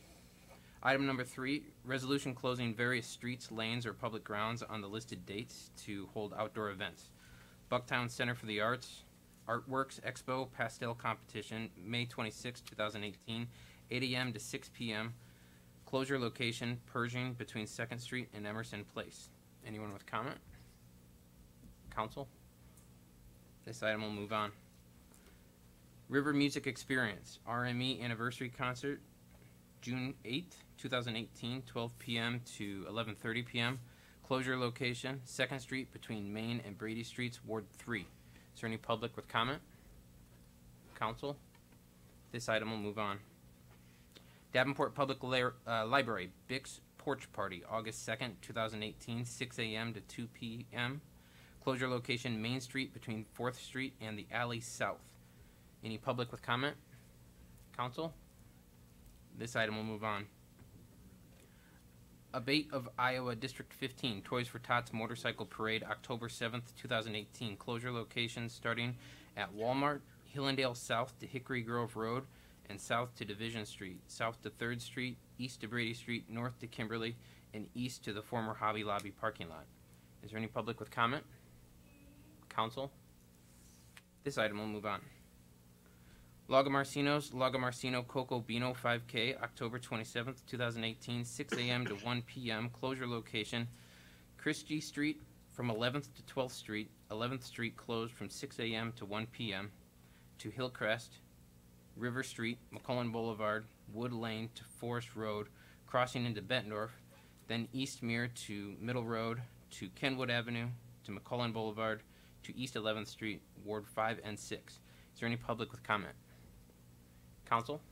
Item number three, resolution closing various streets, lanes, or public grounds on the listed dates to hold outdoor events. Bucktown Center for the Arts, Artworks Expo Pastel Competition, May 26, 2018, 8 a.m. to 6 p.m. Closure location, Pershing, between 2nd Street and Emerson Place. Anyone with comment? Council? This item will move on. River Music Experience, RME Anniversary Concert, June 8th, 2018, 12 p.m. to 11:30 p.m. Closure location: Second Street between Main and Brady Streets, Ward 3. Is there any public with comment? Council? This item will move on. Davenport Public La- uh, Library Bix Porch Party, August 2nd, 2018, 6 a.m. to 2 p.m. Closure location: Main Street between 4th Street and the Alley South. Any public with comment? Council? This item will move on. Abate of Iowa District 15, Toys for Tots Motorcycle Parade, October 7th, 2018. Closure locations starting at Walmart, Hillandale South to Hickory Grove Road, and south to Division Street, south to 3rd Street, east to Brady Street, north to Kimberly, and east to the former Hobby Lobby parking lot. Is there any public with comment? Council? This item will move on. Lagomarcinos, Lagomarcino Coco Bino 5K, October 27th, 2018, 6 a.m. to 1 p.m. Closure location, Christie Street from 11th to 12th Street, 11th Street closed from 6 a.m. to 1 p.m. to Hillcrest, River Street, McClellan Boulevard, Wood Lane to Forest Road, crossing into Bettendorf, then East Mere to Middle Road, to Kenwood Avenue, to McClellan Boulevard, to East 11th Street, Ward 5 and 6. Is there any public with comment? Council?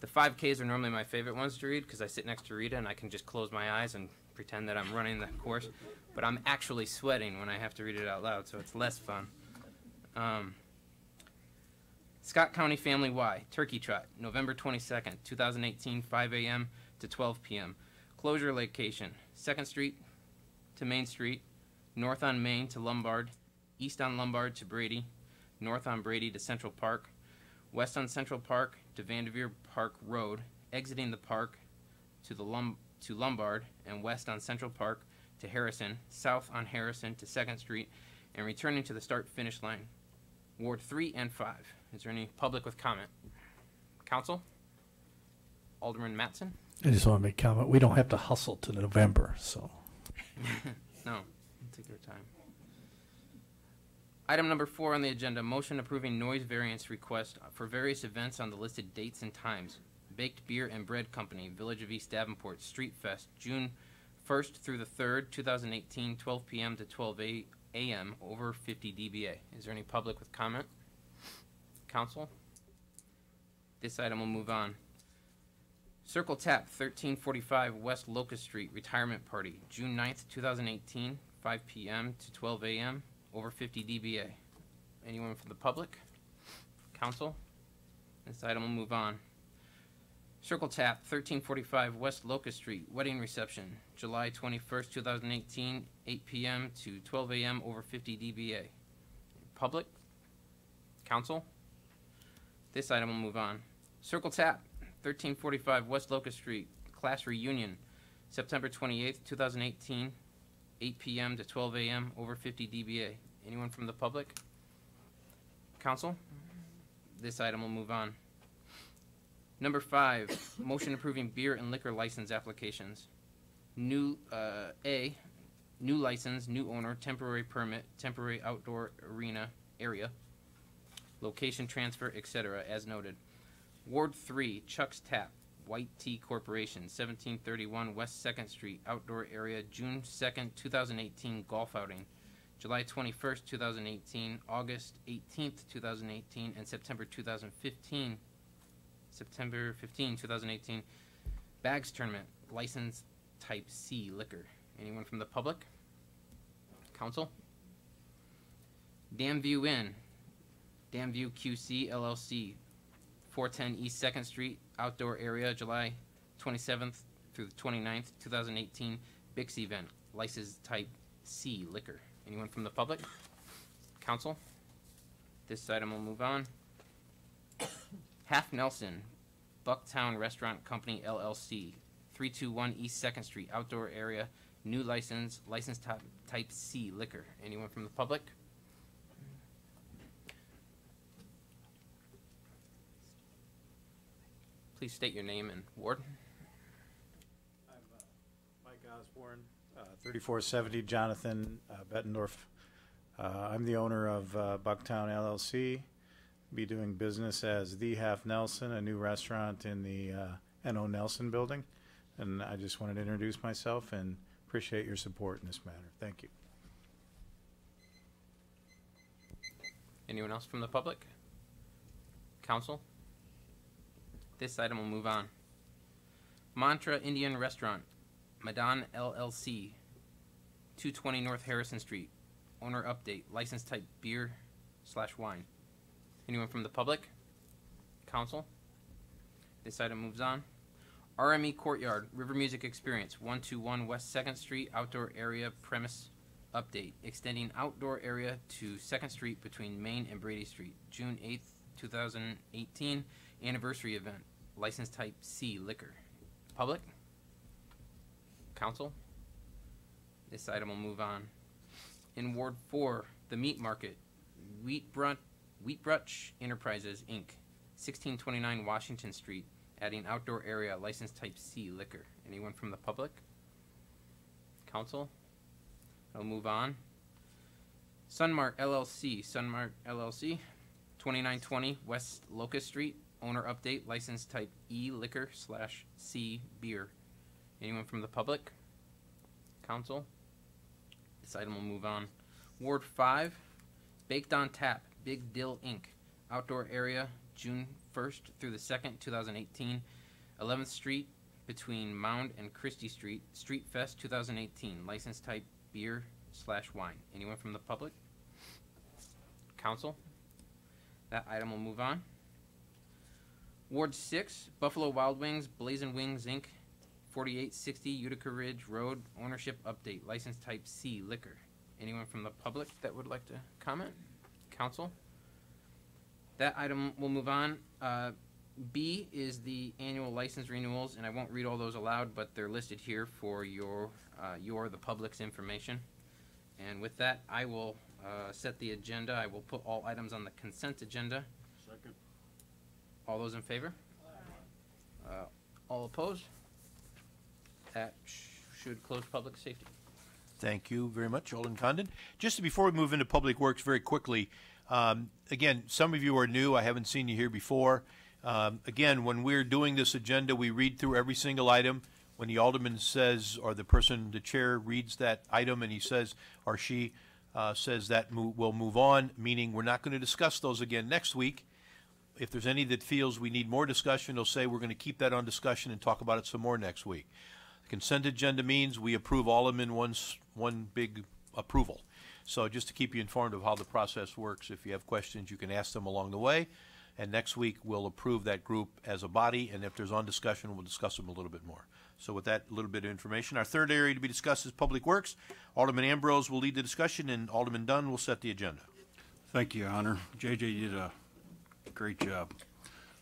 The 5Ks are normally my favorite ones to read because I sit next to Rita and I can just close my eyes and pretend that I'm running the course. But I'm actually sweating when I have to read it out loud, so it's less fun. Um, Scott County Family Y, Turkey Trot, November 22nd, 2018, 5 a.m. to 12 p.m. Closure location, 2nd Street to Main Street, north on Main to Lombard, east on Lombard to Brady, north on Brady to Central Park, west on Central Park to Vanderveer Park Road, exiting the park to the Lum- to Lombard, and west on Central Park to Harrison, south on Harrison to 2nd Street, and returning to the start finish line. Ward 3 and 5. Is there any public with comment? Council? Alderman Matson? I just want to make a comment. We don't have to hustle to November, so. no, take your time. Item number four on the agenda, motion approving noise variance request for various events on the listed dates and times. Baked Beer and Bread Company, Village of East Davenport, Street Fest, June 1st through the 3rd, 2018, 12 p.m. to 12 a.m., over 50 dBA. Is there any public with comment? Council? This item will move on. Circle Tap, 1345 West Locust Street, Retirement Party, June 9th, 2018, 5 p.m. to 12 a.m., over 50 dBA. Anyone from the public? Council? This item will move on. Circle Tap, 1345 West Locust Street, Wedding Reception, July 21st, 2018, 8 p.m. to 12 a.m., over 50 dBA. Public? Council? This item will move on. Circle Tap, 1345 West Locust Street, Class Reunion, September 28th, 2018, 8 p.m. to 12 a.m., over 50 dBA. Anyone from the public? Council? This item will move on. Number five, motion approving beer and liquor license applications. New, uh, A, new license, new owner, temporary permit, temporary outdoor arena area, location transfer, etc., as noted. Ward three, Chuck's Tap, White Tea Corporation, seventeen thirty-one West Second Street, outdoor area, June second, two thousand eighteen, golf outing. July twenty-first, two thousand eighteen, August eighteenth, two thousand eighteen, and September two thousand fifteen, September 15, 2018. Bags Tournament, license type C liquor. Anyone from the public? Council? Dam View Inn, Dam View QC LLC, 410 East 2nd Street, outdoor area, July 27th through the 29th, 2018. Bix event, license type C liquor. Anyone from the public? Council? This item will move on. Half Nelson, Bucktown Restaurant Company LLC, 321 East 2nd Street, outdoor area, new license, license type, type C liquor. Anyone from the public? Please state your name and ward. Mike Osborne, uh, 3470 Jonathan uh, Bettendorf. Uh, I'm the owner of uh, Bucktown LLC. Be doing business as The Half Nelson, a new restaurant in the uh, N.O. Nelson building. And I just wanted to introduce myself and appreciate your support in this matter. Thank you. Anyone else from the public? Council? This item will move on. Mantra Indian Restaurant, Madan LLC, 220 North Harrison Street. Owner update, license type beer slash wine. Anyone from the public? Council? This item moves on. RME Courtyard, River Music Experience, 121 West 2nd Street, outdoor area premise update, extending outdoor area to 2nd Street between Main and Brady Street, June 8th, 2018, anniversary event, license type C liquor. Public? Council? This item will move on. In Ward 4, the meat market, Wheat Brunch, Wheat Brunch Enterprises, Inc., 1629 Washington Street, adding outdoor area, license type C liquor. Anyone from the public? Council? I'll move on. Sunmark LLC, Sunmark LLC, 2920 West Locust Street, owner update, license type E liquor slash C beer. Anyone from the public? Council? This item will move on. Ward 5, Baked on Tap, Big Dill Inc., outdoor area, June 1st through the 2nd, 2018, 11th Street between Mound and Christie Street, Street Fest 2018, license type beer slash wine. Anyone from the public? Council? That item will move on. Ward 6, Buffalo Wild Wings, Blazing Wings Inc., 4860 Utica Ridge Road, ownership update, license type C, liquor. Anyone from the public that would like to comment? Council? That item will move on. Uh, B is the annual license renewals, and I won't read all those aloud, but they're listed here for your, uh, your, the public's information. And with that, I will uh, set the agenda. I will put all items on the consent agenda. Second. All those in favor? Uh, All opposed? That sh- should close public safety. Thank you very much, Alderman Condon. Just before we move into Public Works very quickly, um, again, some of you are new. I haven't seen you here before. Um, again, when we're doing this agenda, we read through every single item. When the alderman says, or the person, the chair reads that item and he says, or she uh, says that mo- we'll move on, meaning we're not going to discuss those again next week. If there's any that feels we need more discussion, they'll say we're going to keep that on discussion and talk about it some more next week. Consent agenda means we approve all of them in one, one big approval. So just to keep you informed of how the process works, if you have questions, you can ask them along the way. And next week, we'll approve that group as a body, and if there's on discussion, we'll discuss them a little bit more. So with that little bit of information, our third area to be discussed is Public Works. Alderman Ambrose will lead the discussion, and Alderman Dunn will set the agenda. Thank you, Your Honor. JJ did a great job.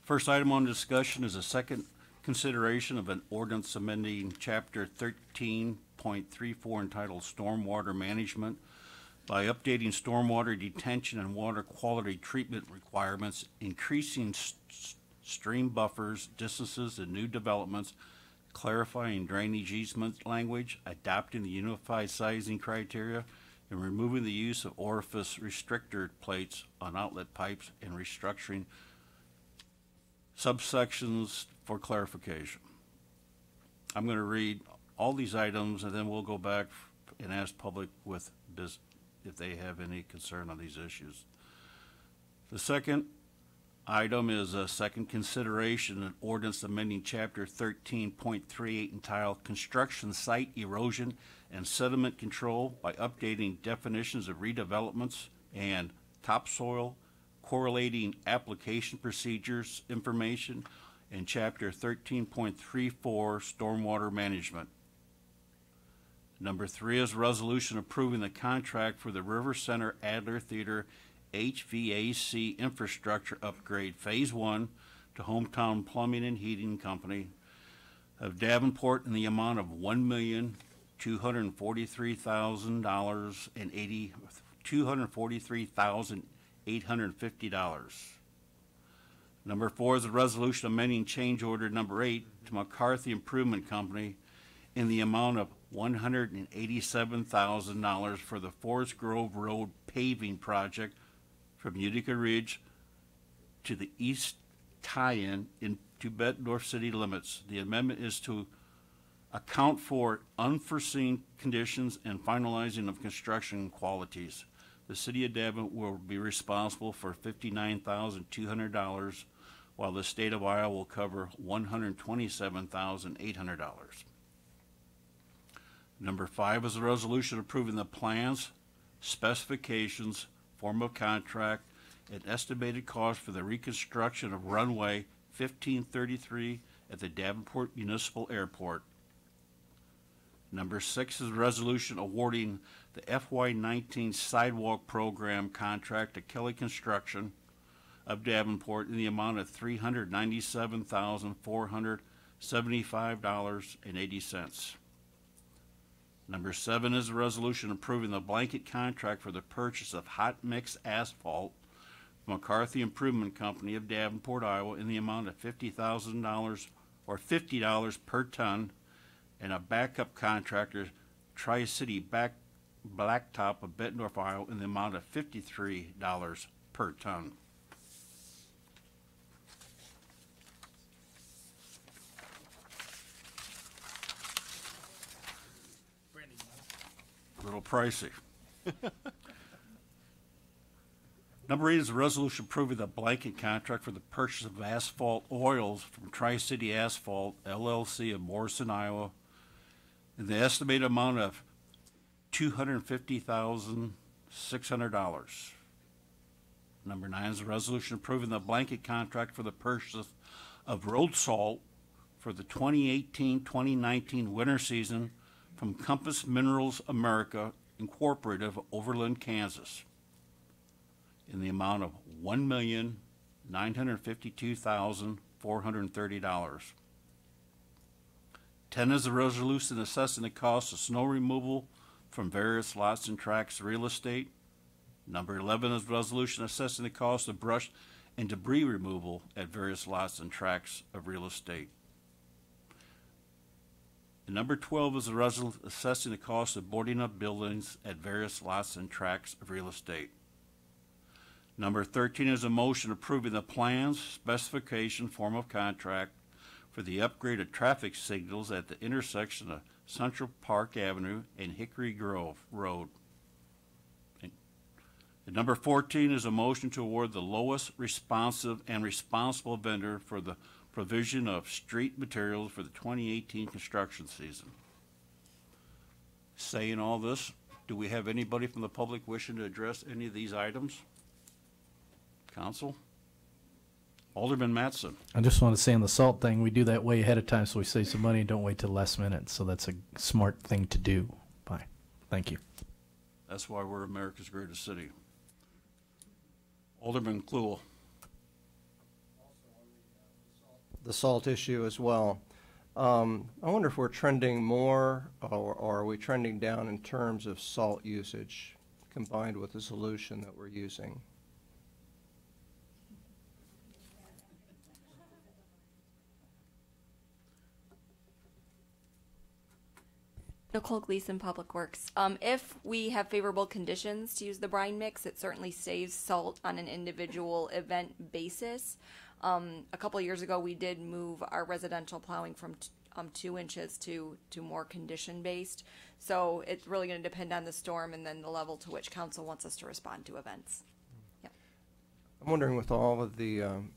First item on discussion is a second consideration of an ordinance amending Chapter 13.34 entitled Stormwater Management by updating stormwater detention and water quality treatment requirements, increasing stream buffers, distances, and new developments, clarifying drainage easement language, adopting the unified sizing criteria, and removing the use of orifice restrictor plates on outlet pipes and restructuring subsections for clarification. I'm going to read all these items, and then we'll go back and ask public with bus if they have any concern on these issues. The second item is a second consideration an ordinance amending chapter thirteen point three eight entitled Construction Site Erosion and Sediment Control by updating definitions of redevelopments and topsoil, correlating application procedures information, and chapter thirteen point three four Stormwater Management. Number three is resolution approving the contract for the River Center Adler Theater HVAC infrastructure upgrade Phase One to Hometown Plumbing and Heating Company of Davenport in the amount of one million, two hundred and forty-three thousand dollars and eighty, two hundred and forty-three thousand, eight hundred fifty dollars. Number four is a resolution amending change order number eight to McCarthy Improvement Company in the amount of $187,000 for the Forest Grove Road paving project from Utica Ridge to the east tie-in in Bettendorf city limits. The amendment is to account for unforeseen conditions and finalizing of construction qualities. The city of Davenport will be responsible for $59,200 while the state of Iowa will cover one hundred twenty-seven thousand eight hundred dollars. Number five is a resolution approving the plans, specifications, form of contract, and estimated cost for the reconstruction of runway fifteen thirty-three at the Davenport Municipal Airport. Number six is a resolution awarding the FY nineteen sidewalk program contract to Kelly Construction of Davenport in the amount of three hundred ninety-seven thousand four hundred seventy-five dollars and eighty cents. Number seven is a resolution approving the blanket contract for the purchase of hot mix asphalt from McCarthy Improvement Company of Davenport, Iowa, in the amount of fifty thousand dollars or fifty dollars per ton, and a backup contractor, Tri-City Back Blacktop of Bettendorf, Iowa, in the amount of fifty-three dollars per ton. A little pricey. Number eight is a resolution approving the blanket contract for the purchase of asphalt oils from Tri-City Asphalt LLC of Morrison, Iowa, in the estimated amount of two hundred and fifty thousand, six hundred dollars. Number nine is a resolution approving the blanket contract for the purchase of road salt for the 2018-2019 winter season from Compass Minerals America Incorporated of Overland, Kansas, in the amount of one million, nine hundred fifty-two thousand, four hundred and thirty dollars. Ten is a resolution assessing the cost of snow removal from various lots and tracts of real estate. Number eleven is a resolution assessing the cost of brush and debris removal at various lots and tracts of real estate. And number twelve is a resolution assessing the cost of boarding up buildings at various lots and tracts of real estate. Number thirteen is a motion approving the plans, specification, form of contract for the upgrade of traffic signals at the intersection of Central Park Avenue and Hickory Grove Road. And number fourteen is a motion to award the lowest responsive and responsible vendor for the provision of street materials for the twenty eighteen construction season. Saying all this, do we have anybody from the public wishing to address any of these items? Council? Alderman Matson. I just want to say on the salt thing, we do that way ahead of time so we save some money and don't wait till the last minute. So that's a smart thing to do. Bye. Thank you. That's why we're America's greatest city. Alderman Cluel. The salt issue as well. Um, I wonder if we're trending more or, or are we trending down in terms of salt usage combined with the solution that we're using? Nicole Gleason, Public Works. Um, if we have favorable conditions to use the brine mix, it certainly saves salt on an individual event basis. Um, a couple years ago, we did move our residential plowing from t- um, two inches to, to more condition based. So it's really going to depend on the storm and then the level to which council wants us to respond to events. I'm wondering with all of the, um,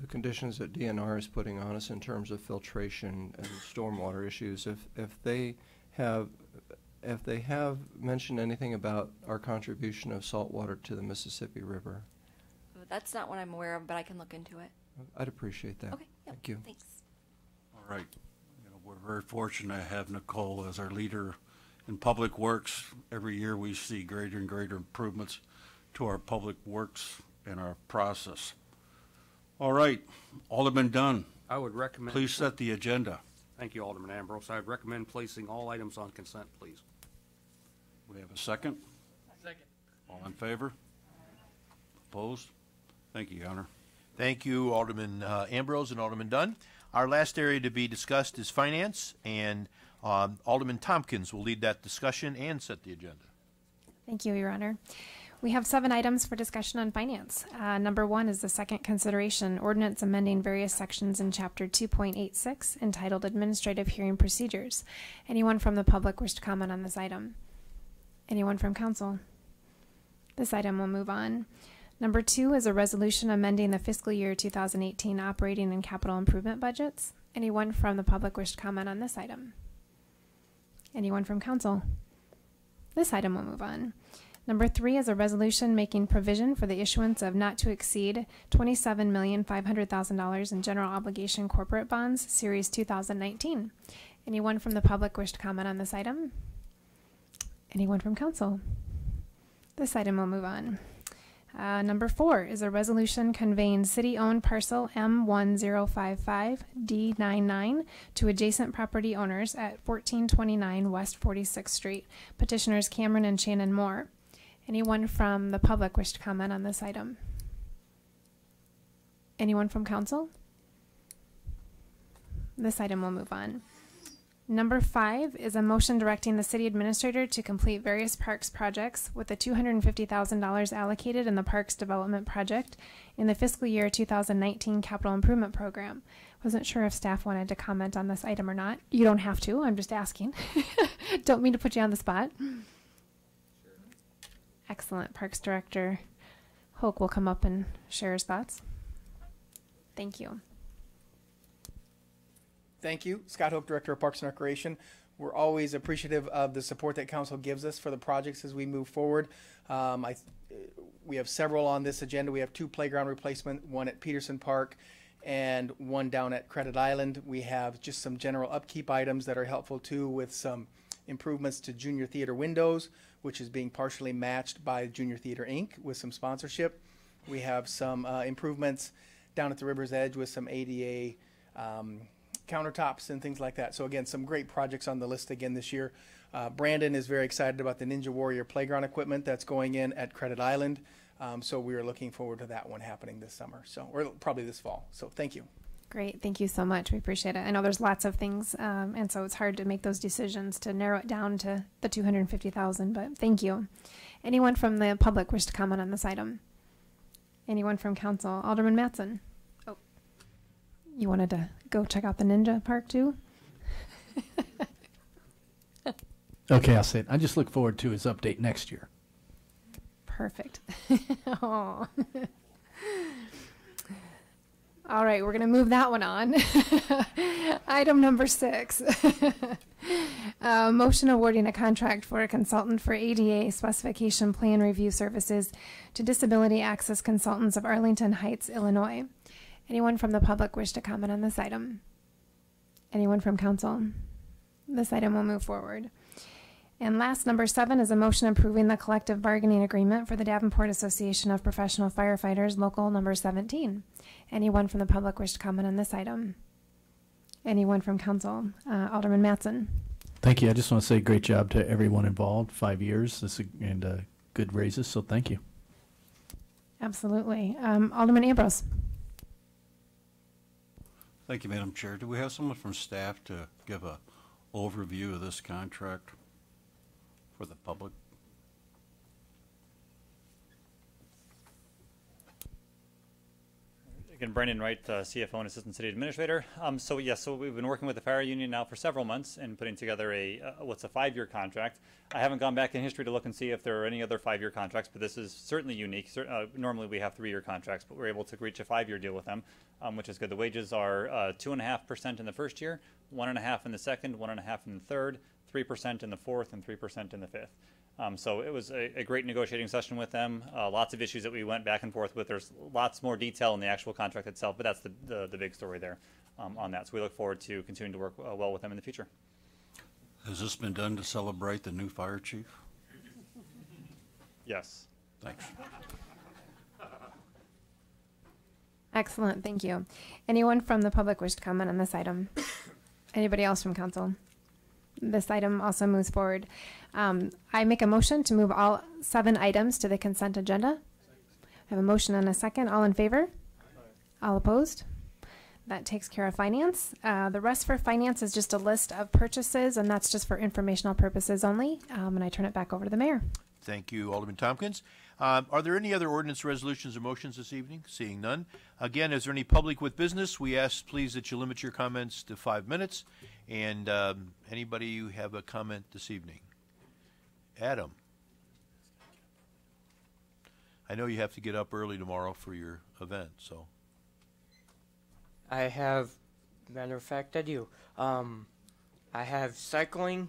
the conditions that DNR is putting on us in terms of filtration and stormwater issues, if, if they have, if they have mentioned anything about our contribution of salt water to the Mississippi River, That's not what I'm aware of, but I can look into it. I'd appreciate that. Okay, yep, Thank you. Thanks. All right. You know, we're very fortunate to have Nicole as our leader in Public Works. Every year we see greater and greater improvements to our public works and our process. All right, Alderman Dunn, I would recommend. please set the agenda. Thank you, Alderman Ambrose. I'd recommend placing all items on consent, please. We have a second? Second. All in favor? Opposed? Thank you, Your Honor. Thank you, Alderman uh, Ambrose and Alderman Dunn. Our last area to be discussed is finance, and um, Alderman Tompkins will lead that discussion and set the agenda. Thank you, Your Honor. We have seven items for discussion on finance. Uh, number one is the second consideration ordinance amending various sections in Chapter 2.86 entitled Administrative Hearing Procedures. Anyone from the public wish to comment on this item? Anyone from council? This item will move on. Number two is a resolution amending the fiscal year 2018 operating and capital improvement budgets. Anyone from the public wish to comment on this item? Anyone from council? This item will move on. Number three is a resolution making provision for the issuance of not to exceed twenty-seven million five hundred thousand dollars in general obligation corporate bonds, Series two thousand nineteen. Anyone from the public wish to comment on this item? Anyone from council? This item will move on. Uh, number four is a resolution conveying city-owned parcel M1055D99 to adjacent property owners at 1429 West 46th Street. Petitioners Cameron and Shannon Moore. Anyone from the public wish to comment on this item? Anyone from council? This item will move on. Number five is a motion directing the city administrator to complete various parks projects with the $250,000 allocated in the Parks Development Project in the fiscal year 2019 capital improvement program. Wasn't sure if staff wanted to comment on this item or not. You don't have to, I'm just asking. don't mean to put you on the spot. Excellent. Parks Director Hock will come up and share his thoughts. Thank you. Thank you. Scott Hock, Director of Parks and Recreation. We're always appreciative of the support that council gives us for the projects as we move forward. Um, I, we have several on this agenda. We have two playground replacement, one at Peterson Park and one down at Credit Island. We have just some general upkeep items that are helpful too with some improvements to junior theater windows, which is being partially matched by Junior Theater Inc. with some sponsorship. We have some uh, improvements down at the river's edge with some ADA um, countertops and things like that. So again, some great projects on the list again this year. Uh, Brandon is very excited about the Ninja Warrior playground equipment that's going in at Credit Island. Um, so we are looking forward to that one happening this summer. So or probably this fall. So thank you. Great, thank you so much. We appreciate it. I know there's lots of things, um, and so it's hard to make those decisions to narrow it down to the 250,000. But thank you. Anyone from the public wish to comment on this item? Anyone from council? Alderman Matson. You wanted to go check out the Ninja Park too? Okay, I'll say it. I just look forward to his update next year. Perfect. All right, we're going to move that one on. Item number six. uh, motion awarding a contract for a consultant for ADA specification plan review services to Disability Access Consultants of Arlington Heights, Illinois. Anyone from the public wish to comment on this item? Anyone from council? This item will move forward. And last, number seven is a motion approving the collective bargaining agreement for the Davenport Association of Professional Firefighters, local number 17. Anyone from the public wish to comment on this item? Anyone from council? Uh, Alderman Matson. Thank you. I just want to say great job to everyone involved. Five years this, and uh, good raises, so thank you. Absolutely. Um, Alderman Ambrose. Thank you, Madam Chair. Do we have someone from staff to give a overview of this contract for the public? Again, Brandon Wright, uh, CFO and Assistant City Administrator. Um, so yes, so we've been working with the fire union now for several months and putting together a uh, what's a five-year contract. I haven't gone back in history to look and see if there are any other five-year contracts, but this is certainly unique. Uh, normally we have three-year contracts, but we're able to reach a five-year deal with them, um, which is good. The wages are uh, two and a half percent in the first year, one and a half in the second, one and a half in the third, three percent in the fourth, and three percent in the fifth. Um, so it was a, a, great negotiating session with them. Uh, lots of issues that we went back and forth with. There's lots more detail in the actual contract itself, but that's the, the, the big story there um, on that. So we look forward to continuing to work uh, well with them in the future. Has this been done to celebrate the new fire chief? Yes. Thanks. Excellent, thank you. Anyone from the public wish to comment on this item? Anybody else from council? This item also moves forward. Um, I make a motion to move all seven items to the consent agenda. I have a motion and a second. All in favor? All opposed? That takes care of finance. Uh, the rest for finance is just a list of purchases, and that's just for informational purposes only. Um, and I turn it back over to the mayor. Thank you, Alderman Tompkins. Um, are there any other ordinance resolutions or motions this evening? Seeing none. Again, is there any public with business? We ask, please, that you limit your comments to five minutes. And um, anybody who have a comment this evening? Adam. I know you have to get up early tomorrow for your event, so. I have, matter of fact, I do. Um, I have cycling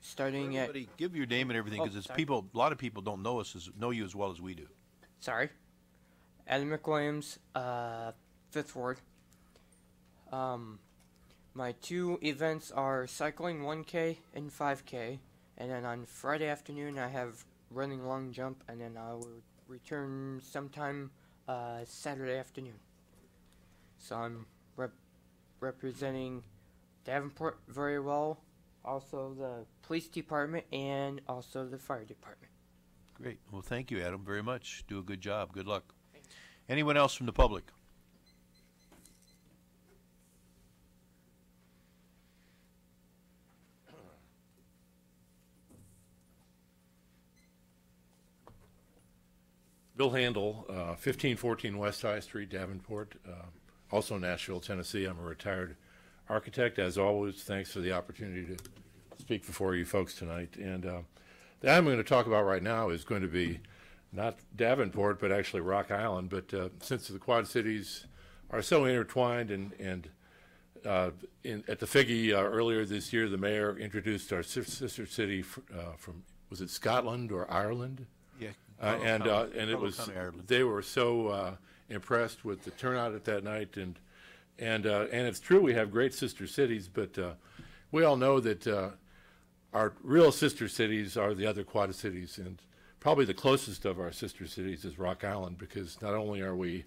starting at. Give your name and everything, Oh, because it's sorry. people. A lot of people don't know us as know you as well as we do. Sorry. Adam McWilliams, uh, Fifth Ward. Um, my two events are cycling 1K and 5K, and then on Friday afternoon I have running long jump, and then I will return sometime uh, Saturday afternoon. So I'm rep- representing Davenport very well, also the police department, and also the fire department. Great. Well, thank you, Adam, very much. Do a good job. Good luck. Anyone else from the public? Bill Handel, uh, 1514 West High Street, Davenport, uh, also Nashville, Tennessee. I'm a retired architect. As always, thanks for the opportunity to speak before you folks tonight. And uh, the item I'm going to talk about right now is going to be not Davenport, but actually Rock Island. But uh, since the Quad Cities are so intertwined and, and uh, in, at the Figge uh, earlier this year, the mayor introduced our sister city uh, from, was it Scotland or Ireland? Yeah, Uh, and uh, and it was County, Ireland. they were so uh, impressed with the turnout at that night and and uh, and it's true we have great sister cities, but uh, we all know that uh, our real sister cities are the other quad cities, and probably the closest of our sister cities is Rock Island because not only are we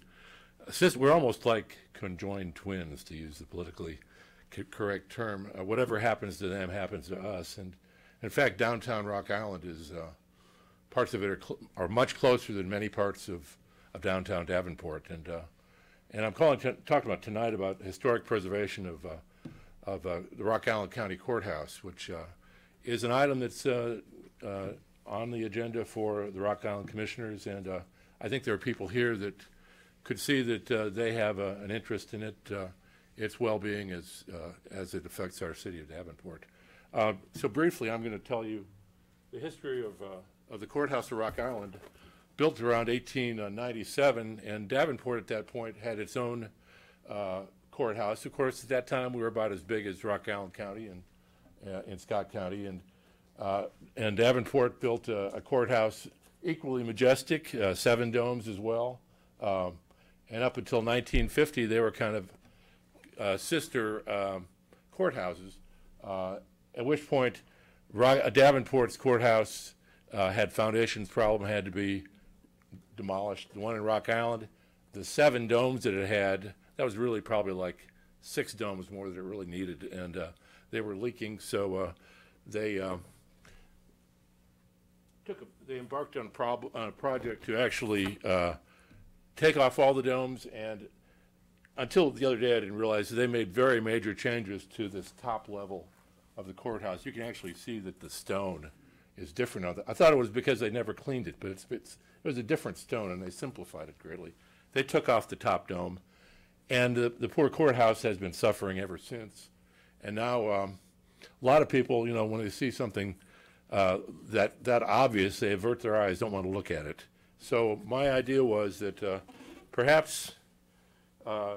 sis- we're almost like conjoined twins to use the politically c- correct term. Uh, whatever happens to them happens to us, and in fact, downtown Rock Island is. Uh, parts of it are, are much closer than many parts of, of downtown Davenport. And, uh, and I'm calling talking about tonight about historic preservation of, uh, of uh, the Rock Island County Courthouse, which uh, is an item that's uh, uh, on the agenda for the Rock Island Commissioners. And I think there are people here that could see that they have an interest in it, its well-being as, uh, as it affects our city of Davenport. So briefly, I'm going to tell you the history of, of the courthouse of Rock Island, built around 1897, and Davenport at that point had its own uh, courthouse. Of course, at that time we were about as big as Rock Island County and uh, in Scott County, and uh, and Davenport built a, a courthouse equally majestic, uh, seven domes as well. Um, and up until 1950, they were kind of uh, sister um, courthouses. Uh, at which point, Davenport's courthouse uh, had foundations problem, had to be demolished. The one in Rock Island, the seven domes that it had, that was really probably like six domes more than it really needed, and uh, they were leaking. So uh, they um, took a, they embarked on, prob- on a project to actually uh, take off all the domes and until the other day I didn't realize that they made very major changes to this top level of the courthouse. You can actually see that the stone is different. I thought it was because they never cleaned it, but it's, it's, it was a different stone and they simplified it greatly. They took off the top dome and the, the poor courthouse has been suffering ever since. And now um, a lot of people, you know, when they see something uh, that that obvious, they avert their eyes, don't want to look at it. So my idea was that uh, perhaps uh,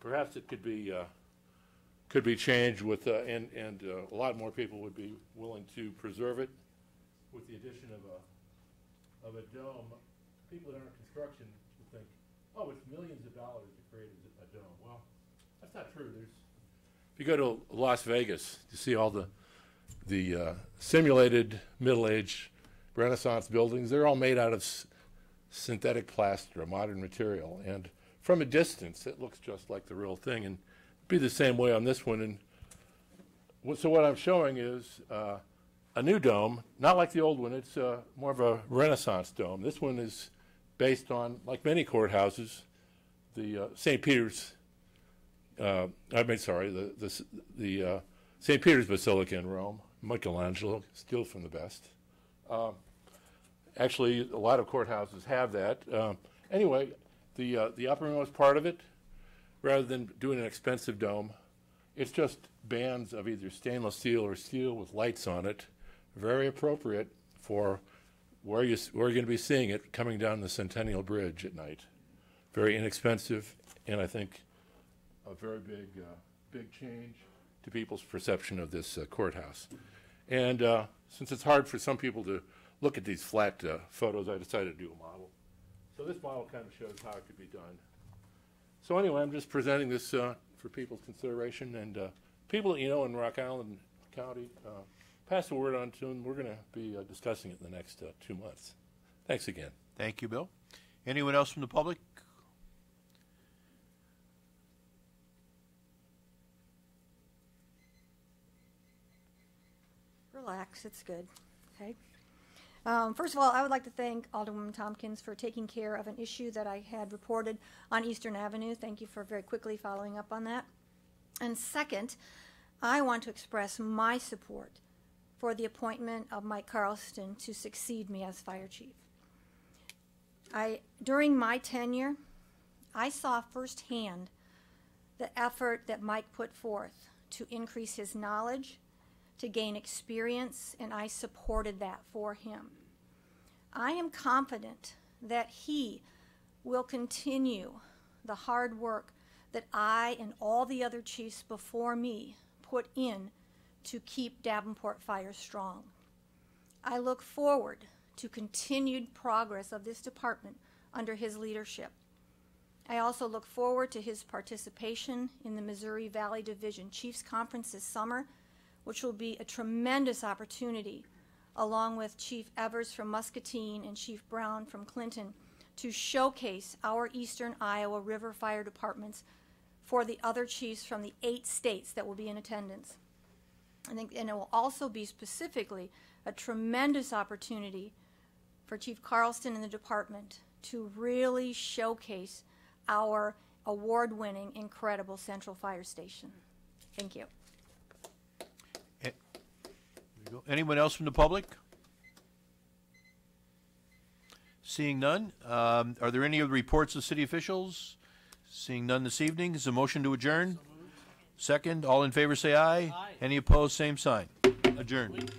perhaps it could be uh, could be changed with uh, and and uh, a lot more people would be willing to preserve it with the addition of a of a dome. People that aren't construction would think, oh, it's millions of dollars to create a, a dome. Well, that's not true. There's if you go to Las Vegas, you see all the the uh, simulated Middle Age Renaissance buildings. They're all made out of synthetic plaster, a modern material, and from a distance, it looks just like the real thing. And be the same way on this one. And so what I'm showing is uh, a new dome, not like the old one. It's uh, more of a Renaissance dome. This one is based on, like many courthouses, the uh, St. Peter's. Uh, I mean, sorry, the the the uh, St. Peter's Basilica in Rome. Michelangelo, still from the best. Um, actually, a lot of courthouses have that. Um, anyway, the uh, the uppermost part of it, rather than doing an expensive dome, it's just bands of either stainless steel or steel with lights on it. Very appropriate for where you, where you're going to be seeing it coming down the Centennial Bridge at night. Very inexpensive, and I think a very big uh, big change to people's perception of this uh, courthouse. And uh, since it's hard for some people to look at these flat uh, photos, I decided to do a model. So this model kind of shows how it could be done. So anyway, I'm just presenting this uh, for people's consideration, and uh, people that you know in Rock Island County, pass the word on to them. We're going to be uh, discussing it in the next uh, two months. Thanks again. Thank you, Bill. Anyone else from the public? Relax, it's good. Okay. Um, first of all, I would like to thank Alderwoman Tompkins for taking care of an issue that I had reported on Eastern Avenue. Thank you for very quickly following up on that. And second, I want to express my support for the appointment of Mike Carlsten to succeed me as fire chief. I, during my tenure, I saw firsthand the effort that Mike put forth to increase his knowledge, to gain experience, and I supported that for him. I am confident that he will continue the hard work that I and all the other chiefs before me put in to keep Davenport Fire strong. I look forward to continued progress of this department under his leadership. I also look forward to his participation in the Missouri Valley Division Chiefs Conference this summer, which will be a tremendous opportunity, along with Chief Evers from Muscatine and Chief Brown from Clinton, to showcase our Eastern Iowa River Fire Departments for the other chiefs from the eight states that will be in attendance. I think, and it will also be specifically a tremendous opportunity for Chief Carlsten and the department to really showcase our award-winning, incredible Central Fire Station. Thank you. Anyone else from the public? Seeing none, um, are there any other reports of city officials? Seeing none this evening, is a motion to adjourn? Second, all in favor say aye. Any opposed, same sign. Adjourned.